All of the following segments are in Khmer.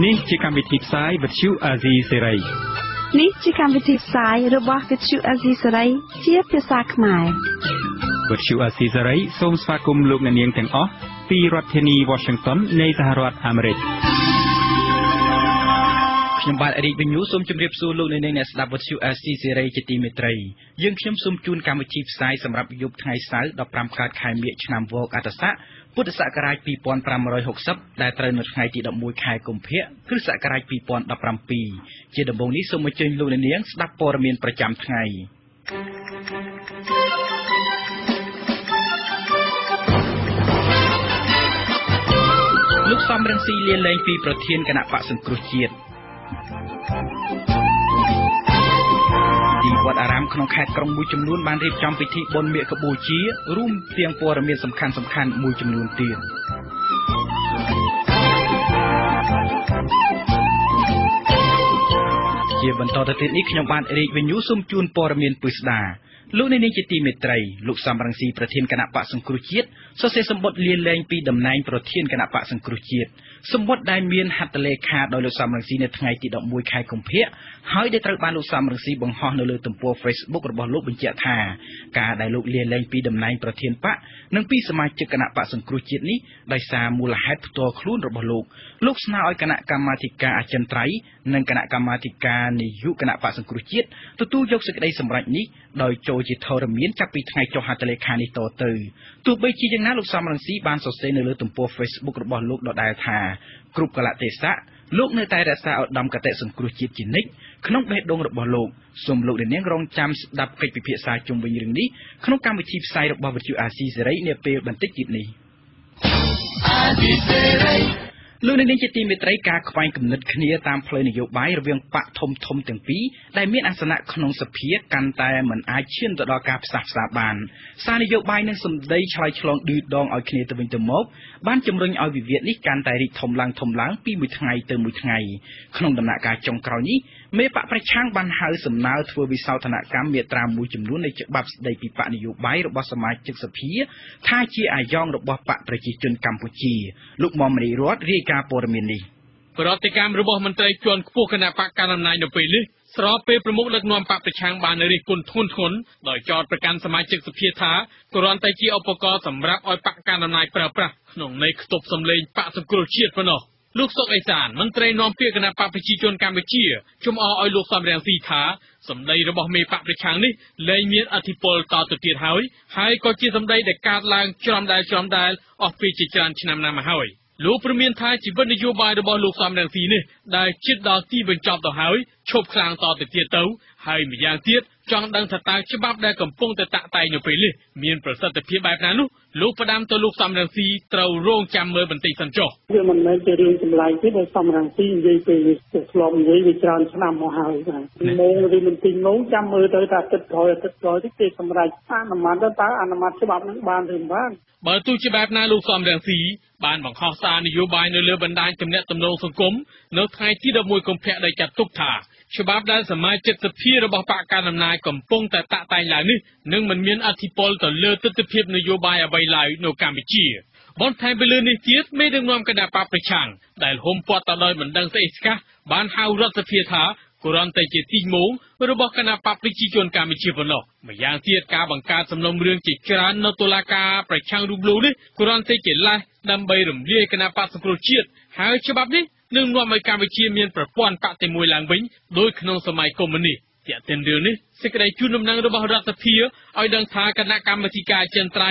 នេះជាកម្មវិធីផ្សាយវិទ្យុអាស៊ីសេរីនេះជាកម្មវិធីផ្សាយរបស់វិទ្យុអាស៊ីសេរីជាភាសាខ្មែរវិទ្យុអាស៊ីសេរីសូមស្វាគមន៍លោកអ្នកនាងទាំងអស់ពីរដ្ឋធានី Washington នៃសហរដ្ឋអាមេរិកខ្ញុំបាទអេរិកវិញ្ញូសូមជម្រាបសួរលោកអ្នកនាងអ្នកស្ដាប់វិទ្យុអាស៊ីសេរីជាទីមេត្រីយើងខ្ញុំសូមជូនកម្មវិធីផ្សាយសម្រាប់យប់ថ្ងៃសៅរ៍15កើតខែមិញឆ្នាំវោកអត្តស័ក ពុទ្ធសករាជ2560ដែលត្រូវនៅថ្ងៃទី11ខែកុម្ភៈគ្រិស្តសករាជ2017ជាដំបូងនេះសូមអញ្ជើញលោកអ្នកនាងស្ដាប់ព័ត៌មានប្រចាំថ្ងៃលោកសំរងស៊ីលាលែងពីប្រធានគណៈបកសង្គ្រោះជាតិ វត្តអារាមក្នុងខេត្តក្រុងមួយចំនួនបានរៀបចំពិធីបុណ្យមាឃបូជារួមទាំងព័ត៌មានសំខាន់សំខាន់មួយចំនួនទៀតជាបន្តទៅទៀតនេះខ្ញុំបានរាជវិញ្ញូសូមជូនព័ត៌មានពិស្ដាលោកនាងជាទីមេត្រីលោកសំរងស៊ីប្រធានគណៈបកសង្គ្រោះជាតិសរសេរសម្បត្តិលាលែងពីតំណែងប្រធានគណៈបកសង្គ្រោះជាតិ សម្បត្តិដែលមានហត្ថលេខាដោយលោកសំរងស៊ីនៅថ្ងៃទី11ខែកុម្ភៈហើយដែលត្រូវបានលោកសំរងស៊ីបង្ហោះនៅលើទំព័រ Facebook របស់លោកបញ្ជាក់ថាការដែលលោកលាលែងពីតំណែងប្រធានបកនិងពីសមាជិកគណៈបកសង្គ្រោះជាតិនេះដោយសារមូលហេតុផ្ទាល់ខ្លួនរបស់លោក លោកស្នើឲ្យគណៈកម្មាធិការអចិន្ត្រៃយ៍និងគណៈកម្មាធិការនយោបាយគណៈបកសង្គ្រោះជាតិទទួលយកសេចក្តីសម្រេចនេះដោយចូលជាធរមានចាប់ពីថ្ងៃចុះហត្ថលេខានេះតទៅទោះបីជាយ៉ាងណាលោកសំរងស៊ីបានសរសេរនៅលើទំព័រ Facebook របស់លោកដដែលថាគ្រប់កលៈទេសៈលោកនៅតែរក្សាឧត្តមកតេសង្គ្រោះជាតិជានិច្ចក្នុងបេះដូងរបស់លោកសូមលោកនាងរងចាំស្ដាប់កិច្ចពិភាក្សាជុំវិញរឿងនេះក្នុងកម្មវិធីផ្សាយរបស់វិទ្យុអាស៊ីសេរីនាពេលបន្តិចទៀតនេះអាស៊ីសេរី លោកនាងជាទីមេត្រីការខ្វែងគំនិតគ្នាតាមផ្លូវនយោបាយរវាងបកធំធំទាំងពីរដែលមានអាសនៈក្នុងសភាកាន់តែមិនអាចឈានទៅដល់ការផ្សះផ្សាបានសារនយោបាយនិងសម្ដីឆ្លើយឆ្លងឌឺដងឲ្យគ្នាទៅវិញទៅមកបានជំរុញឲ្យវិវាទនេះកាន់តែរីកធំឡើងធំឡើងពីមួយថ្ងៃទៅមួយថ្ងៃក្នុងដំណាក់កាលចុងក្រោយនេះ មេបកប្រឆាំងបានហៅសំណើធ្វើវិសោធនកម្មមាត្រាមួយចំនួននៃច្បាប់ស្តីពីបកនយោបាយរបស់សមាជិកសភា ថាជាអាយ៉ងរបស់បកប្រជាជនកម្ពុជាលោកមុំរីរតរាយការណ៍ព័ត៌មាននេះប្រតិកម្មរបស់មន្ត្រីជាន់ខ្ពស់គណៈបកកណ្ដាលអំណាចនៅពេលនេះស្របពេលប្រមុខដឹកនាំបកប្រឆាំងបានរិះគន់ធ្ងន់ធ្ងរដោយចោទប្រកាន់សមាជិកសភាថាគ្រាន់តែជាឧបករណ៍សម្រាប់ឲ្យបកកណ្ដាលអំណាចប្រើប្រាស់ក្នុងន័យខ្ទប់សម្លេងបកសង្គ្រោះជាតិប៉ុណ្ណោះ លោកសុកអេសានមន្ត្រីនាំពាក្យគណៈបកប្រជាជនកម្ពុជាជំអរឲ្យលោកសំរងស៊ីថាសម្ដីរបស់មេបកប្រឆាំងនេះលែងមានអធិបុលតទៅទៀតហើយហើយក៏ជាសម្ដីដែលកើតឡើងច្រំដែលច្រំដែលអស់ពីជាច្រើនឆ្នាំណាស់មកហើយលោកព្រមានថាជីវិតនយោបាយរបស់លោកសំរងស៊ីនេះដែលជិតដល់ទីបញ្ចប់ទៅហើយឈប់ខ្លាំងតទៅទៀតទៅហើយម្យ៉ាងទៀត ចង់ដឹងថាតើច្បាប់ដែលកំពុងតែតាក់តែងនៅពេលនេះមានប្រសិទ្ធភាពបែបណានោះលោកផ្ដាំទៅលោកសំរងស៊ីត្រូវរងចាំមើលបន្តិចសិនចុះវាមិនមែនជារឿងចម្លែកទេដោយសំរងស៊ីនិយាយពេលនេះធ្លាប់និយាយវាច្រើនឆ្នាំមកហើយបាទម៉ោងឬមិនទីម៉ោងចាំមើលទៅថាទឹកក្រោយទឹកក្រោយនេះគេសម្រេចអនុម័តទៅតើអនុម័តច្បាប់នឹងបានឬមិនបានបើទោះជាបែបណាលោកសំរងស៊ីបានបង្ខំសារនយោបាយនៅលើបណ្ដាញទំនាក់ទំនងសង្គមនៅថ្ងៃទី11កុម្ភៈដែលចាត់ទុកថា ច្បាប់ដែលសមាជិកសភារបស់បកកណ្ដាលអំណាចកំពុងតែតាក់តែងឡើងនេះនឹងមិនមានអធិបុលទៅលើទស្សនវិជ្ជានយោបាយអ្វីឡើយនៅកម្ពុជាបន្ថែមពីលើនេះទៀតមេដឹកនាំគណៈបកប្រឆាំងដែលហុំព័ទ្ធទៅដោយមិនដឹងស្អីស្កះបានហៅរដ្ឋសភាថាគ្រាន់តែជាទីមងរបស់គណៈបកប្រជាជនកម្ពុជាប៉ុណ្ណោះម្យ៉ាងទៀតការបង្កើតសំណុំរឿងជាច្រើននៅតុលាការប្រឆាំងរូបលោកនេះគ្រាន់តែជាលេសដើម្បីរំលាយគណៈបកសង្គ្រោះជាតិហើយច្បាប់នេះ នឹងនាំឲ្យកម្ពុជាមានប្រព័ន្ធបកតែមួយឡើងវិញដោយក្នុងសម័យកុម្មុយនីសជាក់ទិនរឿងនេះសេចក្តីជូនដំណឹងរបស់រដ្ឋសភាឲ្យដឹងថាគណៈកម្មាធិការចិនត្រៃ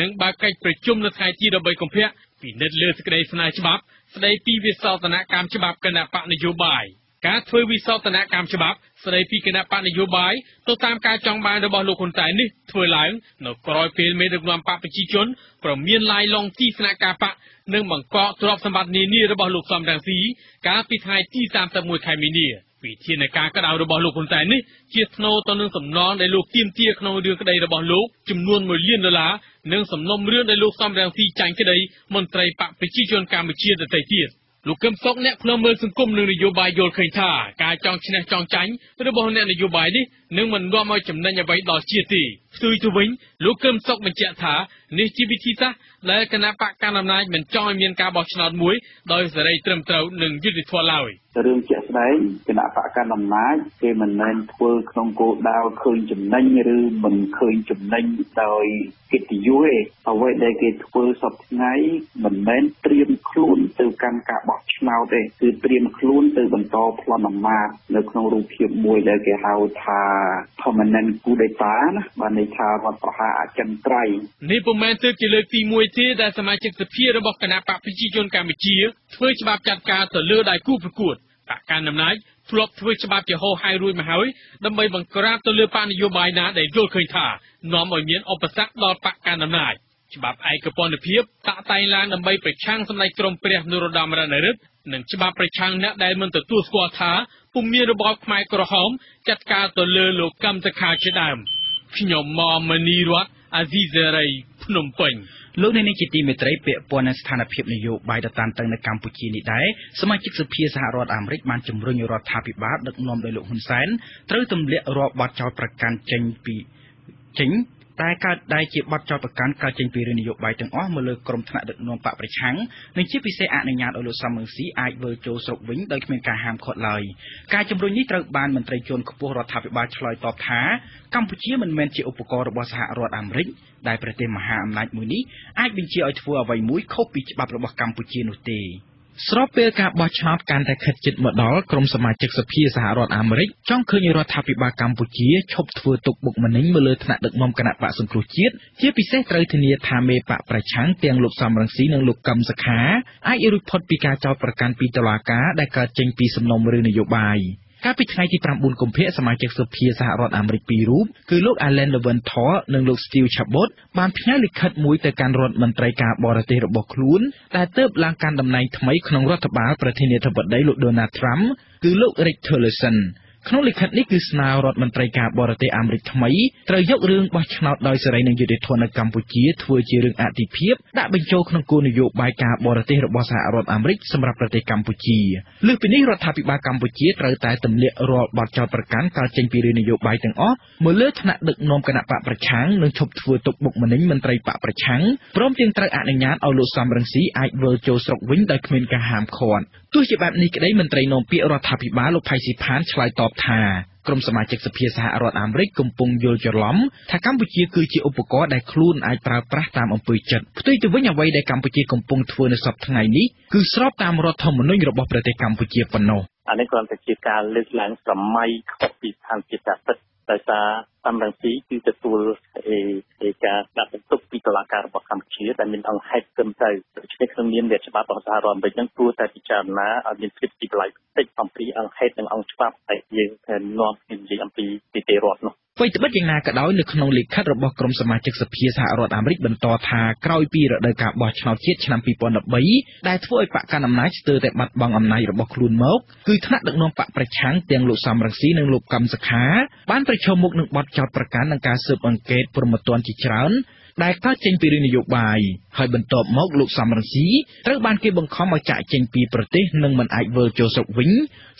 នឹងបើកកិច្ចប្រជុំនៅថ្ងៃទី13កុម្ភៈពិនិត្យលើសេចក្តីស្នើច្បាប់ស្តីពីវិសោធនកម្មច្បាប់គណៈបកនយោបាយ ការធ្វើវិសោធនកម្មច្បាប់ស្តីពីគណៈបកនយោបាយទៅតាមការចង់បានរបស់លោកហ៊ុនសែននេះធ្វើឡើងនៅក្រោយពេលមេដឹកនាំបកប្រជាជនប្រមានឡាយឡងទីស្នាក់ការបកនិងបង្កកទ្រព្យសម្បត្តិនានារបស់លោកសំរងស៊ីកាលពីថ្ងៃទី31ខែមីនាវិធានការក្តៅរបស់លោកហ៊ុនសែននេះជាស្នូលទៅនឹងសំណងដែលលោកទាមទារក្នុងរឿងក្តីរបស់លោកចំនួន1លានដុល្លារនិងសំណុំរឿងដែលលោកសំរងស៊ីចាញ់ក្តីមន្ត្រីបកប្រជាជនកម្ពុជាដទៃទៀត លោកកឹមសុខអ្នកផ្លុំមើលសង្គមនិងនយោបាយយល់ឃើញថាការចង់ឈ្នះចង់ចាញ់របស់អ្នកនយោបាយនេះ នឹងមិននាំឲ្យចំណេញអ្វីដល់ជាតិទេផ្ទុយទៅវិញលោកកឹមសុខបញ្ជាក់ថានេះជាវិធីសាស្ត្រដែលគណៈបកកណ្ដាលអំណាចមិនចង់ឲ្យមានការបោះឆ្នោតមួយដោយសេរីត្រឹមត្រូវនិងយុត្តិធម៌ឡើយរឿងជាក់ស្ដែងគណៈបកកណ្ដាលអំណាចគេមិនមែនធ្វើក្នុងគោលដៅឃើញចំណេញឬមិនឃើញចំណេញដោយកិត្តិយសទេអ្វីដែលគេធ្វើសពថ្ងៃមិនមែនត្រៀមខ្លួនទៅកាន់ការបោះឆ្នោតទេគឺត្រៀមខ្លួនទៅបន្តប្លន់អំណាចនៅក្នុងរូបភាពមួយដែលគេហៅថា permanent coup d'etat ណាបានន័យថារដ្ឋប្រហារអចិន្ត្រៃយ៍នេះពុំមែនទើបជាលើកទី1ទេដែលសមាជិកសភារបស់គណៈបកប្រជាជនកម្ពុជាធ្វើច្បាប់ចាត់ការទៅលើដៃគូប្រកួតបកកណ្ដាលអំណាចធ្លាប់ធ្វើច្បាប់ជាហោហែរួចមកហើយដើម្បីបង្ក្រាបទៅលើបកនយោបាយណាដែលយល់ឃើញថានាំឲ្យមានឧបសគ្គដល់បកកណ្ដាលអំណាច ច្បាប់ឯកពន្ធភាពតាក់តែងឡើងដើម្បីប្រឆាំងសម្ដេចក្រមព្រះនរោត្តមរណរដ្ឋនិងច្បាប់ប្រឆាំងអ្នកដែលមិនទទួលស្គាល់ថាពុំមានរបបខ្មែរក្រហមចាត់ការទៅលើលោកកម្មសខាជាដើមខ្ញុំម៉មនីរតអាស៊ីសេរីភ្នំពេញលោកអ្នកនាងជាទីមេត្រីពាក់ព័ន្ធនឹងស្ថានភាពនយោបាយដ៏តានតឹងនៅកម្ពុជានេះដែរសមាជិកសភាសហរដ្ឋអាមេរិកបានជំរុញរដ្ឋាភិបាលដឹកនាំដោយលោកហ៊ុនសែនត្រូវទម្លាក់រាល់បទចោទប្រកាន់ចេញពីចេញ តែកើតដែលជាបទចោទប្រកាន់កើតចេញពីរឿងនយោបាយទាំងអស់មកលើក្រុមថ្នាក់ដឹកនាំបកប្រឆាំងនិងជាពិសេសអនុញ្ញាតឲ្យលោកសំរងស៊ីអាចវិលចូលស្រុកវិញដោយគ្មានការហាមឃាត់ឡើយការជំរុញនេះត្រូវបានមន្ត្រីជាន់ខ្ពស់រដ្ឋាភិបាលឆ្លើយតបថាកម្ពុជាមិនមែនជាឧបករណ៍របស់សហរដ្ឋអាមេរិកដែលប្រទេសមហាអំណាចមួយនេះអាចបញ្ជាឲ្យធ្វើអ្វីមួយខុសពីច្បាប់របស់កម្ពុជានោះទេ ស្របពេលការបោះឆ្នោតកាន់តែខិតជិតមកដល់ក្រុមសមាជិកសភាសហរដ្ឋអាមេរិកចង់ឃើញរដ្ឋាភិបាលកម្ពុជាឈប់ធ្វើទុកបុកម្នេញមកលើថ្នាក់ដឹកនាំគណៈបកសង្គ្រោះជាតិជាពិសេសត្រូវធានាថាមេបកប្រឆាំងទាំងលោកសំរងស៊ីនិងលោកកឹមសុខាអាចរួចផុតពីការចោទប្រកាន់ពីតុលាការដែលកើតចេញពីសំណុំរឿងនយោបាយ។ កាលពីថ្ងៃទី9កុម្ភៈសមាជិកសភាសហរដ្ឋអាមេរិកពីររូបគឺលោក Alan Leventhal និងលោក Steve Chabot បានផ្ញើលិខិតមួយទៅកាន់រដ្ឋមន្ត្រីការបរទេសរបស់ខ្លួនដែលទើបឡើងកាន់តំណែងថ្មីក្នុងរដ្ឋបាលប្រធានាធិបតីលោក Donald Trump គឺលោក Rex Tillerson ក្នុងលិខិតនេះគឺស្នើរដ្ឋមន្ត្រីការបរទេសអាមេរិកថ្មីត្រូវយករឿងបោះឆ្នោតដោយសេរីនិងយុត្តិធម៌នៅកម្ពុជាធ្វើជារឿងអតិភិបដាក់បញ្ចូលក្នុងគោលនយោបាយការបរទេសរបស់សហរដ្ឋអាមេរិកសម្រាប់ប្រទេសកម្ពុជាលើសពីនេះរដ្ឋាភិបាលកម្ពុជាត្រូវតែទម្លាក់រាល់បទចោទប្រកាន់កើតចេញពីរឿងនយោបាយទាំងអស់មកលើថ្នាក់ដឹកនាំគណៈបកប្រឆាំងនិងឈប់ធ្វើទុកបុកម្នេញមន្ត្រីបកប្រឆាំងព្រមទាំងត្រូវអនុញ្ញាតឲ្យលោកសំរងស៊ីអាចវិលចូលស្រុកវិញដោយគ្មានការហាមឃាត់ទោះជាបែបនេះក្តីមន្ត្រីនាំពាក្យរដ្ឋាភិបាលលោកផៃស៊ីផានឆ្លើយតបថាក្រុមសមាជិកសភាសហរដ្ឋអាមេរិកកំពុងយល់ច្រឡំថាកម្ពុជាគឺជាឧបករណ៍ដែលខ្លួនអាចប្រើប្រាស់តាមអំពើចិត្តផ្ទុយទៅវិញអ្វីដែលកម្ពុជាកំពុងធ្វើនៅសប្តាហ៍ថ្ងៃនេះគឺស្របតាមរដ្ឋធម្មនុញ្ញរបស់ប្រទេសកម្ពុជាប៉ុណ្ណោះអានេះគ្រាន់តែជាការលើកឡើងសម័យខុសពីស្ថានភាពពិតដោយសារសំរងស៊ីគឺទទួលឯការដាក់បន្ទុកពីតុលាការរបស់កម្ពុជាដែលមានអង្គហេតុគឹមទៅដូច្នេះក្នុងនាមអ្នកច្បាប់របស់សហរដ្ឋអាមេរិកនឹងគួរតែពិចារណាឲ្យមានភាពទីបន្លាយបន្តិចអំពីអង្គហេតុនិងអង្គច្បាប់ដែលយើងនាំគ្នានិយាយអំពីនីតិរដ្ឋនោះអ្វីត្បិតយ៉ាងណាក៏ដោយនៅក្នុងលិខិតរបស់ក្រុមសមាជិកសភាសហរដ្ឋអាមេរិកបន្តថាក្រោយពីរដូវកាលបោះឆ្នោតជាតិឆ្នាំ2013ដែលធ្វើឲ្យបកកណ្ដាលអំណាចស្ទើរតែបាត់បង់អំណាចរបស់ខ្លួនមកគឺថ្នាក់ដឹកនាំបកប្រឆាំងទាំងលោកសំរងស៊ីនិងលោកកឹមសុខាបានប្រឈមមុខនឹងបទចោទប្រកាន់និងការស៊ើបអង្កេតព្រមត្តនជាច្រើនដែលកើតចេញពីរឿងនយោបាយហើយបន្ទាប់មកលោកសំរងស៊ីត្រូវបានគេបង្ខំឲ្យចាក់ចេញពីប្រទេសនិងមិនអាចវិលចូលស្រុកវិញ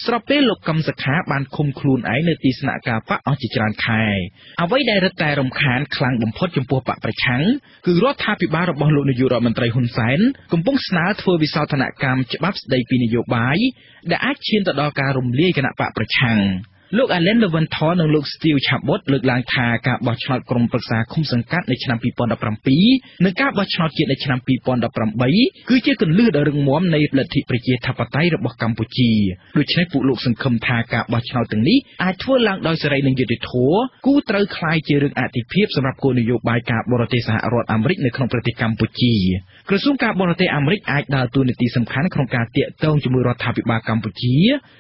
ស្របពេលលោកកឹមសុខាបានឃុំខ្លួនឯងនៅទីស្នាក់ការបកអស់ជាច្រើនខែអ្វីដែលរឹតតែរំខានខ្លាំងបំផុតចំពោះបកប្រឆាំងគឺរដ្ឋាភិបាលរបស់លោកនាយករដ្ឋមន្ត្រីហ៊ុនសែនកំពុងស្នើធ្វើវិសោធនកម្មច្បាប់ស្តីពីនយោបាយដែលអាចឈានទៅដល់ការរំលាយគណៈបកប្រឆាំង លោក Allen Leventhal និងលោក Steve Chabot លើកឡើងថាការបោះឆ្នោតក្រុមប្រឹក្សាឃុំសង្កាត់នៅឆ្នាំ2017និងការបោះឆ្នោតជាតិនៅឆ្នាំ2018គឺជាគន្លឹះដ៏រឹងមាំនៃលទ្ធិប្រជាធិបតេយ្យរបស់កម្ពុជាដូច្នេះពួកលោកសង្ឃឹមថាការបោះឆ្នោតទាំងនេះអាចធ្វើឡើងដោយសេរីនិងយុត្តិធម៌គូត្រូវคล้ายជារឿងអតិភិបសម្រាប់គោលនយោបាយការបរទេសសហរដ្ឋអាមេរិកនៅក្នុងប្រទេសកម្ពុជាក្រសួងការបរទេសអាមេរិកអាចដើរតួនាទីសំខាន់ក្នុងការទាក់ទងជាមួយរដ្ឋាភិបាលកម្ពុជា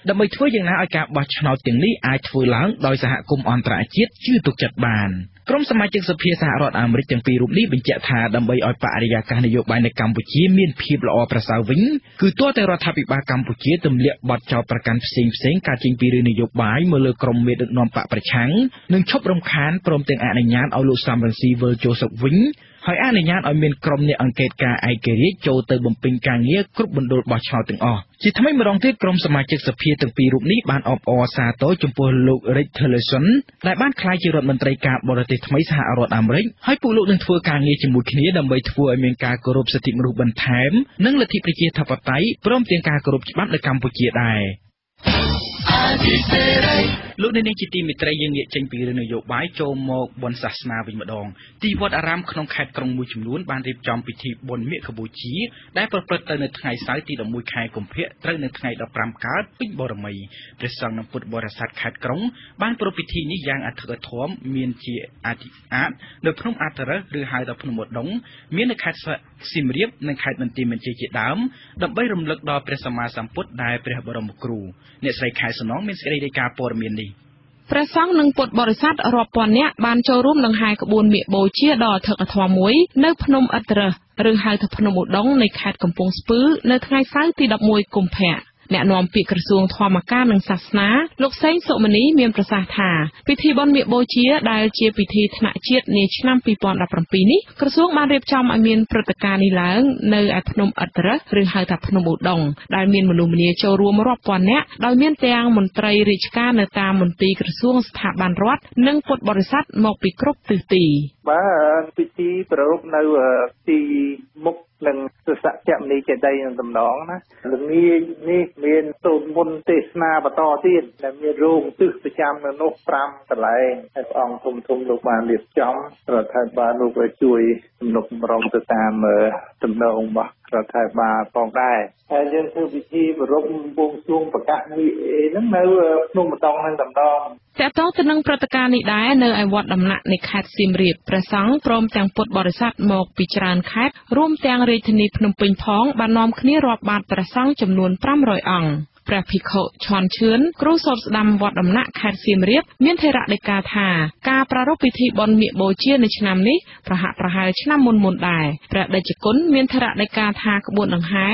ដើម្បីធ្វើយ៉ាងណាឲ្យការបោះឆ្នោតទាំងនេះ អាចធ្វើឡើងដោយសហគមន៍អន្តរជាតិជឿទុកចិត្តបានក្រុមសមាជិកសភាសហរដ្ឋអាមេរិកទាំងពីររូបនេះបញ្ជាក់ថាដើម្បីឲ្យបរិយាកាសនយោបាយនៅកម្ពុជាមានភាពល្អប្រសើរវិញគឺទោះតែរដ្ឋាភិបាលកម្ពុជាទម្លាក់បទចោទប្រកាន់ផ្សេងផ្សេងកើតចេញពីរឿងនយោបាយមកលើក្រុមមេដឹកនាំបកប្រឆាំងនិងឈប់រំខានព្រមទាំងអនុញ្ញាតឲ្យលោកសំរងស៊ីវិលចូលស្រុកវិញ ហហើយអនុញ្ញាតឲ្យមានក្រុមអ្នកអង្កេតការឯករាជ្យចូលទៅបំពេញការងារគ្រប់មណ្ឌលបោះឆ្នោតទាំងអស់ជាថ្មីម្ដងទៀតក្រុមសមាជិកសភាទាំងពីររូបនេះបានអបអរសាទរចំពោះលោក Rick Tillerson ដែលបានក្លាយជារដ្ឋមន្ត្រីការបរទេសថ្មីសហរដ្ឋអាមេរិកហើយពួកលោកនឹងធ្វើការងារជាមួយគ្នាដើម្បីធ្វើឲ្យមានការគោរពសិទ្ធិមនុស្សបន្ថែមនិងលទ្ធិប្រជាធិបតេយ្យព្រមទាំងការគោរពច្បាប់នៅកម្ពុជាដែរ លោកអ្នកនាងជាទីមេត្រីយើងងាកចេញពីរឿងនយោបាយចូលមកបុណ្យសាសនាវិញម្ដងទីវត្តអារាមក្នុងខេត្តក្រុងមួយចំនួនបានរៀបចំពិធីបុណ្យមាឃបូជា ដែលប្រព្រឹត្តទៅនៅថ្ងៃសៅរ៍ទី11ខែកុម្ភៈត្រូវនៅថ្ងៃ15កើតពេញបូរមីព្រះសង្ឃនិងពុទ្ធបរិស័ទខេត្តក្រុងបានប្រារព្ធពិធីនេះយ៉ាងអធិកអធមមានជាអធិអាតនៅភ្នំអត្តរៈឬហៅថាភ្នំឧដុង្គមាននៅខេត្តសៀមរាបនិងខេត្តបន្ទាយមានជ័យជាដើមដើម្បីរំលឹកដល់ព្រះសម្មាសម្ពុទ្ធដែលព្រះបរមគ្រូអ្នកស្រីខែសំណងមានសេចក្តីរាយការណ៍ព័ត៌មាននេះព្រះសង្ឃនិងពុទ្ធបរិស័ទរាប់ពាន់នាក់បានចូលរួមដង្ហែក្បួនមាឃបូជាដ៏អធិកអធមមួយនៅភ្នំឥត្រឹសឬហៅថាភ្នំឧដុង្គនៃខេត្តកំពង់ស្ពឺ នៅថ្ងៃសៅរ៍ទី11កុម្ភៈ អ្នកនាំពាក្យក្រសួងធម្មការនិងសាសនាលោកសេងសុមនីមានប្រសាសន៍ថាពិធីបុណ្យមាឃបូជាដែលជាពិធីថ្នាក់ជាតិនាឆ្នាំ2017នេះក្រសួងបានរៀបចំឲ្យមានព្រឹត្តិការណ៍នេះឡើងនៅឯភ្នំឥត្រឹសឬហៅថាភ្នំឧដុង្គដែលមានមនុស្សម្នាចូលរួមរាប់ពាន់នាក់ដោយមានទាំងមន្ត្រីរាជការនៅតាមមន្ទីរក្រសួងស្ថាប័នរដ្ឋនិងពុទ្ធបរិស័ទមកពីគ្រប់ទិសទីបាទពិធីប្រារព្ធនៅទីមុខ និងសុសច្ចមនីចេតិយនឹងតំណងណាល្ងាចនេះមានសូត្រមុនទេសនាបន្តទៀតដែលមានរោងទិសប្រចាំនៅនោះ5កន្លែងហើយព្រះអង្គធំធំលោកបានរៀបចំរដ្ឋាភិបាលលោកឲ្យជួយទំនុកបំរុងទៅតាមតំណងរបស់ រដ្ឋាភិបាលផងដែរហើយយើងធ្វើពិធីប្រពៃបួងសួងប្រកាសនេះហ្នឹងនៅភ្នំម្ដងនឹងតំដងតកតងទៅនឹងព្រឹត្តិការណ៍នេះដែរនៅឯវត្តដំណាក់នៃខេត្តសៀមរាបព្រះសង្ឃព្រមទាំងពុទ្ធបរិស័ទមកពីច្រើនខេត្តរួមទាំងរាជធានីភ្នំពេញផងបាននាំគ្នារាប់បាតព្រះសង្ឃចំនួន500អង្គ ព្រះភិក្ខុឈន់ឈឿនគ្រូសូត្រស្ដាំវត្តដំណាក់ខេត្តសៀមរាបមានថេរដីកាថាការប្រារព្ធពិធីបុណ្យមាឃបូជានៅឆ្នាំនេះប្រហាក់ប្រហែលឆ្នាំមុនមុនដែរព្រះដេចគុណមានថេរដីកាថាក្បួនដង្ហែ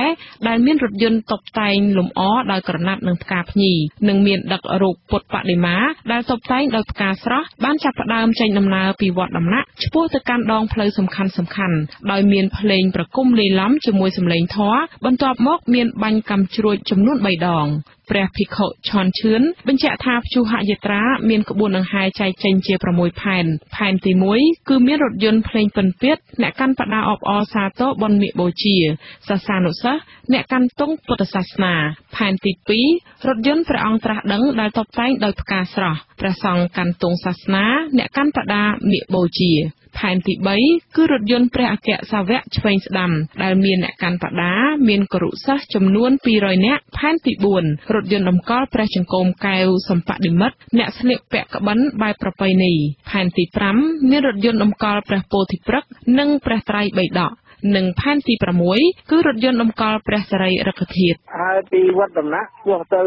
ដែលមានរថយន្តតុបតែងលម្អដោយក្រណាត់និងផ្កាភ្ញីនិងមានដឹករូបពុទ្ធបដិមាដែលតុបតែងដោយផ្កាស្រស់បានចាប់ផ្ដើមចេញដំណើរពីវត្តដំណាក់ឆ្ពោះទៅកាន់ដងផ្លូវសំខាន់សំខាន់ដោយមានភ្លេងប្រគំលាយឡំជាមួយសំឡេងធម៌បន្ទាប់មកមានបាញ់កាំជ្រួចចំនួន3ដងព្រះភិក្ខុឆនឈឿនបញ្ជាក់ថាព្យុហយាត្រាមានក្បួនដង្ហែចែកចេញជា6ផែនផែនទី1គឺមានរថយន្តភ្លេងពិណពាទ្យអ្នកកាន់បដាអបអរសាទរបុណ្យមាឃបូជាសាសានុសិស្សអ្នកកាន់ទង់ពុទ្ធសាសនា ផែនទី2រថយន្តព្រះអង្គត្រាស់ដឹងដែលតុបតែងដោយផ្កាស្រស់ព្រះសង្ឃកាន់ទង់សាសនា អ្នកកាន់បដាមាឃបូជា ផែនទី3គឺរថយន្តព្រះអគ្គសាវកឆ្វេងស្ដាំ ដែលមានអ្នកកាន់បដាមានគរុសិស្សចំនួន200នាក់ផែនទី4រថយន្តតម្កល់ព្រះចង្កូមកែវសម្បដិមិត្តអ្នកស្លៀកពាក់ក្បិនបែបប្រពៃណីផែនទី5មានរថយន្តតម្កល់ព្រះពោធិព្រឹក្សនិងព្រះត្រៃបិដក និងផែនទី6គឺរថយន្តតម្កល់ព្រះសារីរិកធាតុហើយពីវត្តដំណាក់ឆ្ពោះទៅ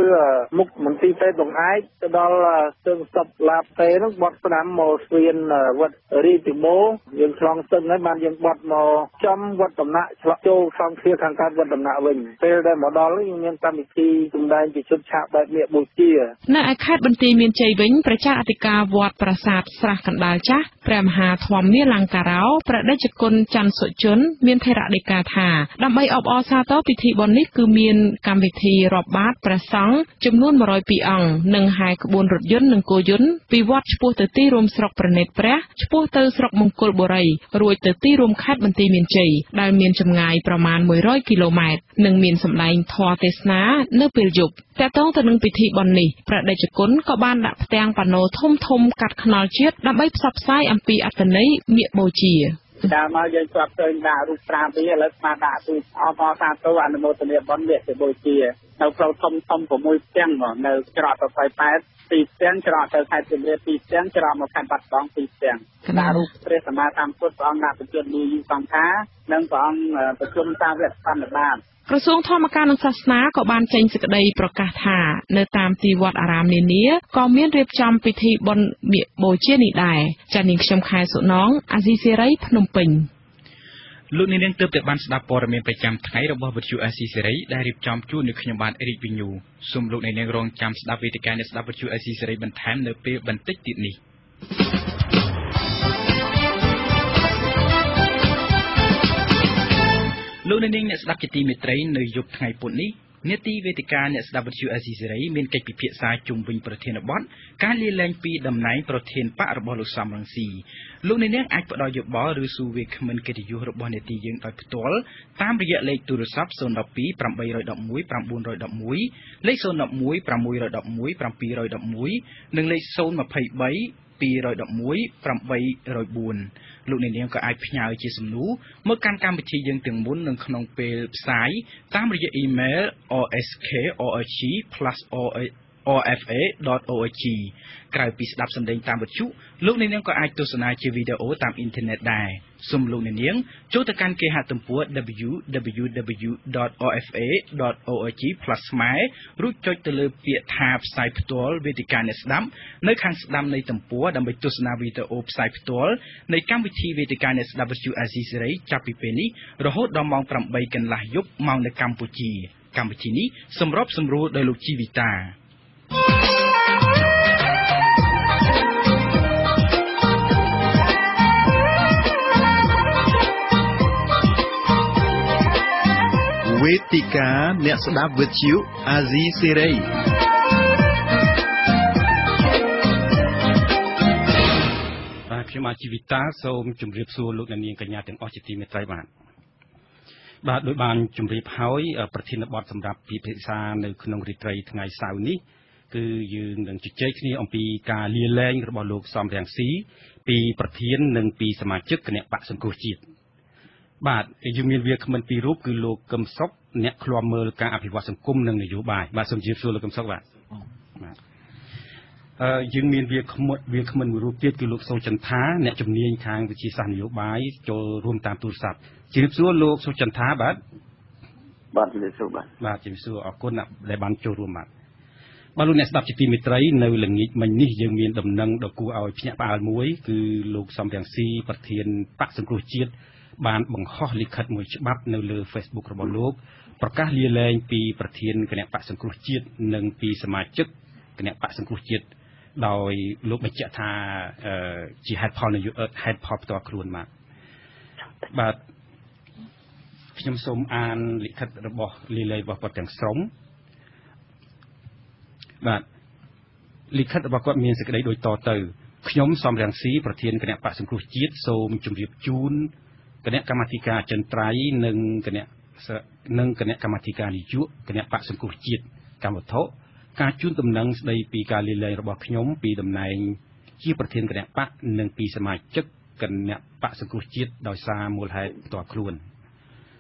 មុខមន្ទីរពេទ្យបង្អែកទៅដល់ស្ទឹងសពឡាបទេនោះបត់ស្ដាំមកស្វៀនវត្តរីតិមោយើងឆ្លងស្ទឹងហើយបានយើងបត់មកចំវត្តដំណាក់ឆ្លងចូលសង្ឃាខាងកើតវត្តដំណាក់វិញពេលដែលមកដល់នេះមានកម្មវិធីសម្ដែងជាឈុតឆាកបែបនេះបូជានៅឯខេត្តបន្ទាយមានជ័យវិញប្រជាអធិការវត្តប្រាសាទស្រះកណ្ដាលចាស់ព្រះមហាធម្មមាលង្ការោព្រះដេចគុណច័ន្ទសុជនមានថេរដីកាថាដើម្បីអបអរសាទរពិធីបុណ្យនេះគឺមានកម្មវិធីរាប់បាតព្រះសង្ឃចំនួន102អង្គនិងហែក្បួនរថយន្តនិងគោយន្តពីវត្តឆ្ពោះទៅទីរួមស្រុកប្រណិតព្រះឆ្ពោះទៅស្រុកមង្គលបុរីរួចទៅទីរួមខេត្តបន្ទាយមានជ័យដែលមានចម្ងាយប្រមាណ100គីឡូម៉ែត្រនិងមានសម្ដែងធម៌ទេសនានៅពេលយប់តកតងទៅនឹងពិធីបុណ្យនេះព្រះដេចគុណក៏បានដាក់ផ្ទាំងប៉ាណូធំធំកាត់ខ្នល់ជាតិដើម្បីផ្សព្វផ្សាយអំពីអត្ថន័យមាឃបូជា ដើមមកយើងស្រាប់ឃើញដាក់រូបប្រាពីឥឡូវស្មាដាក់ទូអបអរសាទរអនុមោទនាបុណ្យវគ្គបូជានៅផ្លូវធំធំ6ផ្ទាំងមកនៅច្រកទៅ28 ពីរផ្ទាំងច្រកទៅខេត្តសៀមរាបពីរផ្ទាំងច្រកមកខេត្តបាត់ដំបងពីរផ្ទាំងដាក់រូបព្រះសម្មាសម្ពុទ្ធព្រះអង្គដាក់ប្រជជនលូយូសង្ខានិងព្រះអង្គប្រជជនសាវកសន្និបាតក្រសួងធម្មការនិងសាសនាក៏បានចេញសេចក្តីប្រកាសថា នៅតាមទីវត្តអារាមនានាក៏មានរៀបចំពិធីបុណ្យមាឃបូជានេះដែរចា៎នាងខ្ញុំខែសុណងអាស៊ីសេរីភ្នំពេញ លោកនាងទើបតែបានស្ដាប់ព័ត៌មានប្រចាំថ្ងៃរបស់វិទ្យុអេស៊ីសេរីដែលរៀបចំជូននៅខ្ញុំបាទអេរិកវិញ្ញូសូមលោកនាងរងចាំស្ដាប់វេទិកានៃស្ដាប់វិទ្យុអេស៊ីសេរីបន្ថែមនៅពេលបន្តិចទៀតនេះលោកនាងអ្នកស្ដាប់ជាទីមេត្រីនៅយប់ថ្ងៃពុធនេះ នេតិវេទិកាអ្នកស្ដាប់វិទ្យុអេស៊ីសេរីមានកិច្ចពិភាក្សាជុំវិញប្រធានបទការលាលែងពីតំណែងប្រធានបករបស់លោកសំរងស៊ីលោកអ្នកនាងអាចផ្ដល់យោបល់ឬសួរវាគ្មិនកិត្តិយសរបស់នេតិយើងដោយផ្ទាល់តាមរយៈលេខទូរស័ព្ទ012 811 911លេខ011 611 711និងលេខ023 211 804លោកអ្នកនាងក៏អាចផ្ញើជាសំណួរមកកាន់កម្មវិធីយើងទាំងមុននឹងក្នុងពេលផ្សាយតាមរយៈអ៊ីមែល rsk.org+org rfa.org ក្រៅពីស្ដាប់សម្លេងតាមវិទ្យុលោកអ្នកនាងក៏អាចទស្សនាជាវីដេអូតាមអ៊ីនធឺណិតដែរ សូមលោកអ្នកនាងចូលទៅកាន់គេហទំព័រ www.rfa.org+ ខ្មែររួចចុចទៅលើពាក្យថាផ្សាយផ្ទាល់វេទិកាអ្នកស្ដាប់នៅខាងស្ដាំនៃទំព័រដើម្បីទស្សនាវីដេអូផ្សាយផ្ទាល់នៃកម្មវិធីវេទិកាអ្នកស្ដាប់វិទ្យុអាស៊ីសេរីចាប់ពីពេលនេះរហូតដល់ម៉ោង8កន្លះយប់ម៉ោងនៅកម្ពុជាកម្មវិធីនេះសម្របសម្រួលដោយលោកជីវិតាវេ ទិកាអ្នកស្ដាប់វិទ្យុអាស៊ីសេរីបាទខ្ញុំអាជីវិតាសូមជម្រាបសួរលោកអ្នកនាងកញ្ញាទាំងអស់ជាទីមេត្រីបាទបាទដោយបានជម្រាបហើយ ប្រធានបទសម្រាប់ពិភាក្សានៅក្នុងរាត្រីថ្ងៃសៅរ៍នេះគឺយើងនឹងជជែកគ្នាអំពីការលាលែងរបស់លោកសំរងស៊ីពីប្រធាននិងពីសមាជិកគណៈបកសង្គ្រោះជាតិបាទយើងមានវាគ្មិនពីររូបគឺលោកកឹមសុខ អ្នកឃ្លាំមើលការអភិវឌ្ឍសង្គមនិងនយោបាយបាទសូមជម្រាបសួរលោកកឹមសុខបាទបាទអឺយើងមានវាគ្មិនវាគ្មិនមួយរូបទៀតគឺលោកសូចន្ទាអ្នកជំនាញខាងវិទ្យាសាស្ត្រនយោបាយចូលរួមតាមទូរស័ព្ទជម្រាបសួរលោកសូចន្ទាបាទបាទជម្រាបសួរបាទបាទជម្រាបសួរអរគុណដែលបានចូលរួមបាទបាទលោកអ្នកស្ដាប់ជាទីមេត្រីនៅល្ងាចមិញនេះយើងមានដំណឹងដ៏គួរឲ្យភ្ញាក់ផ្អើលមួយគឺលោកសំរងស៊ីប្រធានបកសង្គ្រោះជាតិ បានបង្ហោះលិខិតមួយច្បាប់នៅលើ Facebook របស់លោកប្រកាសលាលែងពីប្រធានគណៈបកសង្គ្រោះជាតិនិងពីសមាជិកគណៈបកសង្គ្រោះជាតិដោយលោកបញ្ជាក់ថាជាហេតុផលនយោបាយហេតុផលផ្ទាល់ខ្លួនមកបាទខ្ញុំសូមអានលិខិតរបស់លាលែងរបស់គាត់ទាំងស្រុងបាទលិខិតរបស់គាត់មានសេចក្តីដូចតទៅខ្ញុំសំរងស៊ីប្រធានគណៈបកសង្គ្រោះជាតិសូមជម្រាបជូន គណៈកម្មាធិការចិនត្រៃនិងគណៈនិងគណៈកម្មាធិការនយោបាយគណៈបកសង្គ្រោះជាតិកម្មវត្ថុការជូនដំណឹងស្ដីពីការលាលែងរបស់ខ្ញុំពីតំណែងជាប្រធានគណៈបកនិងពីសមាជិកគណៈបកសង្គ្រោះជាតិដោយសារមូលហេតុផ្ទាល់ខ្លួន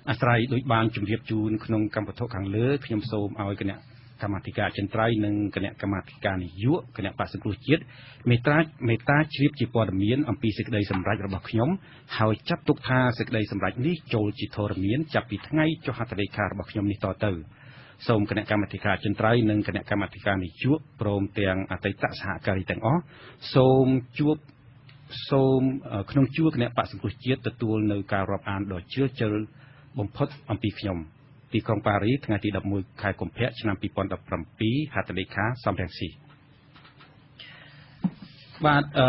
អាស្រ័យដោយបានជម្រាបជូនក្នុងកម្មវត្ថុខាងលើខ្ញុំសូមឲ្យគណៈ កម្មាធិការចិនត្រៃនិងគណៈកម្មាធិការនយោបាយគណៈបក្សសង្គ្រោះជាតិមេត្រាមេត្រាជ្រាបជាព័ត៌មានអំពីសេចក្តីសម្រេចរបស់ខ្ញុំហើយចាត់ទុកថាសេចក្តីសម្រេចនេះចូលជាធរមានចាប់ពីថ្ងៃចុះហត្ថលេខារបស់ខ្ញុំនេះតទៅសូមគណៈកម្មាធិការចិនត្រៃនិងគណៈកម្មាធិការនយោបាយព្រមទាំងអតីតសហការីទាំងអស់សូមជួបសូមក្នុងជួរគណៈបក្សសង្គ្រោះជាតិទទួលនៅការរាប់អានដ៏ជ្រាលជ្រៅបំផុតអំពីខ្ញុំ។ ទីក្រុងប៉ារីថ្ងៃទី11ខែកុម្ភៈឆ្នាំ2017ហត្ថលេខាសំរងស៊ីបាទអឺ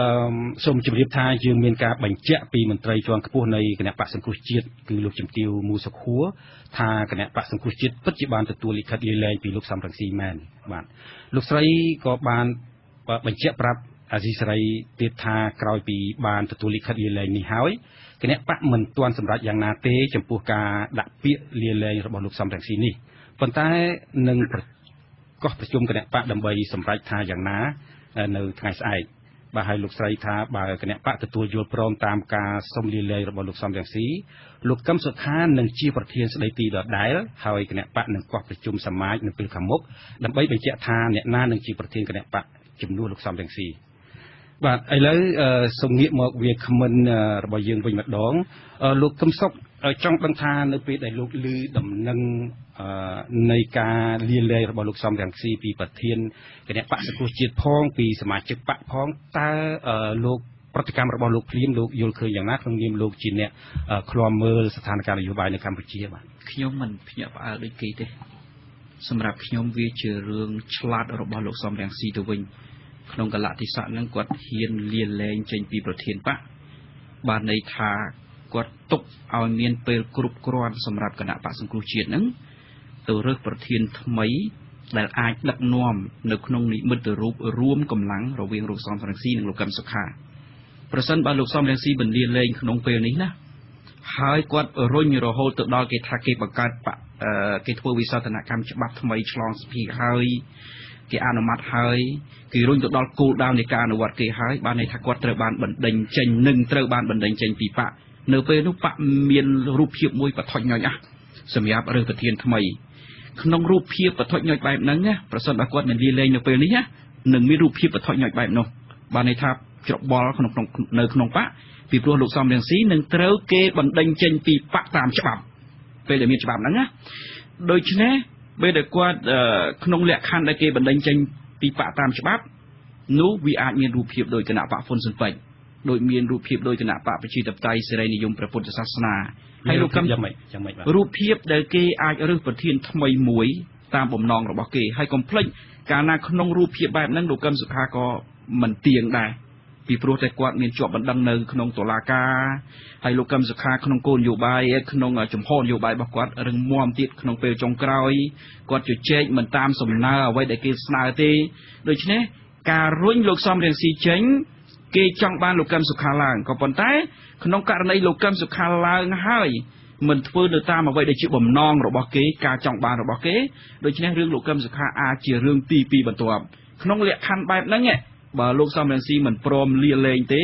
សូមជម្រាបថាយើងមានការបញ្ជាក់ពីមន្ត្រីជាន់ខ្ពស់នៃគណៈបកសង្គ្រោះជាតិគឺលោកជំទាវមូសុខួរថាគណៈបកសង្គ្រោះជាតិពិតជាបានទទួលលិខិតលាលែងពីលោកសំរងស៊ីមែនបាទលោកស្រីក៏បានបញ្ជាក់ប្រាប់ អាស៊ីសេរីទៀតថាក្រោយពីបានទទួលលិខិតលាលែងនេះហើយគណៈបកមិនទាន់សម្រេចយ៉ាងណាទេចំពោះការដាក់ពាក្យលាលែងរបស់លោកសំរងស៊ីនេះប៉ុន្តែនឹងកោះប្រជុំគណៈបកដើម្បីសម្រេចថាយ៉ាងណានៅថ្ងៃស្អែកបាទហើយលោកស្រីថាបើគណៈបកទទួលយល់ព្រមតាមការសុំលាលែងរបស់លោកសំរងស៊ីលោកកឹមសុខានឹងជាប្រធានស្ដីទីដដែលហើយគណៈបកនឹងកោះប្រជុំសមាជនៅពេលខាងមុខដើម្បីបញ្ជាក់ថាអ្នកណានឹងជាប្រធានគណៈបកជំនួសលោកសំរងស៊ី បាទឥឡូវសូមងាកមកវាគ្មិនរបស់យើងវិញម្ដងលោកកឹមសុខចង់ដឹងថានៅពេលដែលលោកឮដំណឹងនៃការលាលែងរបស់លោកសំរងស៊ីពីប្រធានគណៈបកសង្គ្រោះជាតិផងពីសមាជិកបកផងតើលោកប្រតិកម្មរបស់លោកភ្លាមលោកយល់ឃើញយ៉ាងណាក្នុងនាមលោកជាអ្នកឃ្លាំមើលស្ថានភាពនយោបាយនៅកម្ពុជាបាទខ្ញុំមិនភ្ញាក់ផ្អើលដូចគេទេសម្រាប់ខ្ញុំវាជារឿងឆ្លាតរបស់លោកសំរងស៊ីទៅវិញ ក្នុងកលៈទេសៈហ្នឹងគាត់ហ៊ានលាលែងចេញពីប្រធានបកបានន័យថាគាត់ទុកឲ្យមានពេលគ្រប់គ្រាន់សម្រាប់គណៈបកសង្គ្រោះជាតិហ្នឹងទៅរើសប្រធានថ្មីដែលអាចដឹកនាំនៅក្នុងនិមិត្តរូបរួមកម្លាំងរវាងលោកសំរងស៊ីនិងលោកកឹមសុខាប្រសិនបើលោកសំរងស៊ីបន្លាលេងក្នុងពេលនេះណាហើយគាត់រុញរហូតទៅដល់គេថាគេបង្កើតបកគេធ្វើវិសោធនកម្មច្បាប់ថ្មីឆ្លងសភាហើយ គេអនុម័តហើយគេរុញទៅដល់គោលដៅនៃការអនុវត្តគេហើយបានន័យថាគាត់ត្រូវបានបណ្ដេញចេញនិងត្រូវបានបណ្ដេញចេញពីបកនៅពេលនោះបកមានរូបភាពមួយបថុចញយអះសម្រាប់រើសប្រធានថ្មី ក្នុងរូបភាពបថុចញយបែបហ្នឹងណាប្រសិនបើគាត់មិនលាលែងនៅពេលនេះណានឹងមានរូបភាពបថុចញយបែបនោះបានន័យថាច្របល់ក្នុងក្នុងនៅក្នុងបកពីព្រោះលោកសំរងស៊ីនឹងត្រូវគេបណ្ដេញចេញពីបកតាមច្បាប់ពេលដែលមានច្បាប់ហ្នឹងណាដូច្នេះ ពេលដែលគាត់ក្នុងលក្ខខណ្ឌដែលគេបណ្ដេញចេញពីបកតាមច្បាប់នោះវាអាចមានរូបភាពដោយគណៈបកហ្វុនស៊ិនពេជ្រដោយមានរូបភាពដោយគណៈបកប្រជាធិបតេយ្យសេរីនិយមព្រះពុទ្ធសាសនាហើយលោកកម្មយ៉ាងម៉េចយ៉ាងម៉េចបាទរូបភាពដែលគេអាចរើសប្រធានថ្មីមួយតាមបំណងរបស់គេហើយកុំភ្លេចកាលណាក្នុងរូបភាពបែបហ្នឹងលោកកឹមសុខាក៏មិនទៀងដែរ ពីព្រោះតែគាត់មានជាប់បណ្ដឹងនៅក្នុងតុលាការហើយលោកកឹមសុខាក្នុងគោលនយោបាយក្នុងចំហនយោបាយរបស់គាត់រឹងមាំទៀតក្នុងពេលចុងក្រោយគាត់ជជែកមិនតាមសំណើអ្វីដែលគេស្នើទេដូច្នេះការរុញលោកសំរៀងស៊ីចេញគេចង់បានលោកកឹមសុខាឡើងក៏ប៉ុន្តែក្នុងករណីលោកកឹមសុខាឡើងហើយមិនធ្វើទៅតាមអ្វីដែលជាបំណងរបស់គេការចង់បានរបស់គេដូច្នេះរឿងលោកកឹមសុខាអាចជារឿងទី2បន្ទាប់ក្នុងលក្ខខណ្ឌបែបហ្នឹង បើលោកសំរងស៊ីមិនព្រមលាលែងទេ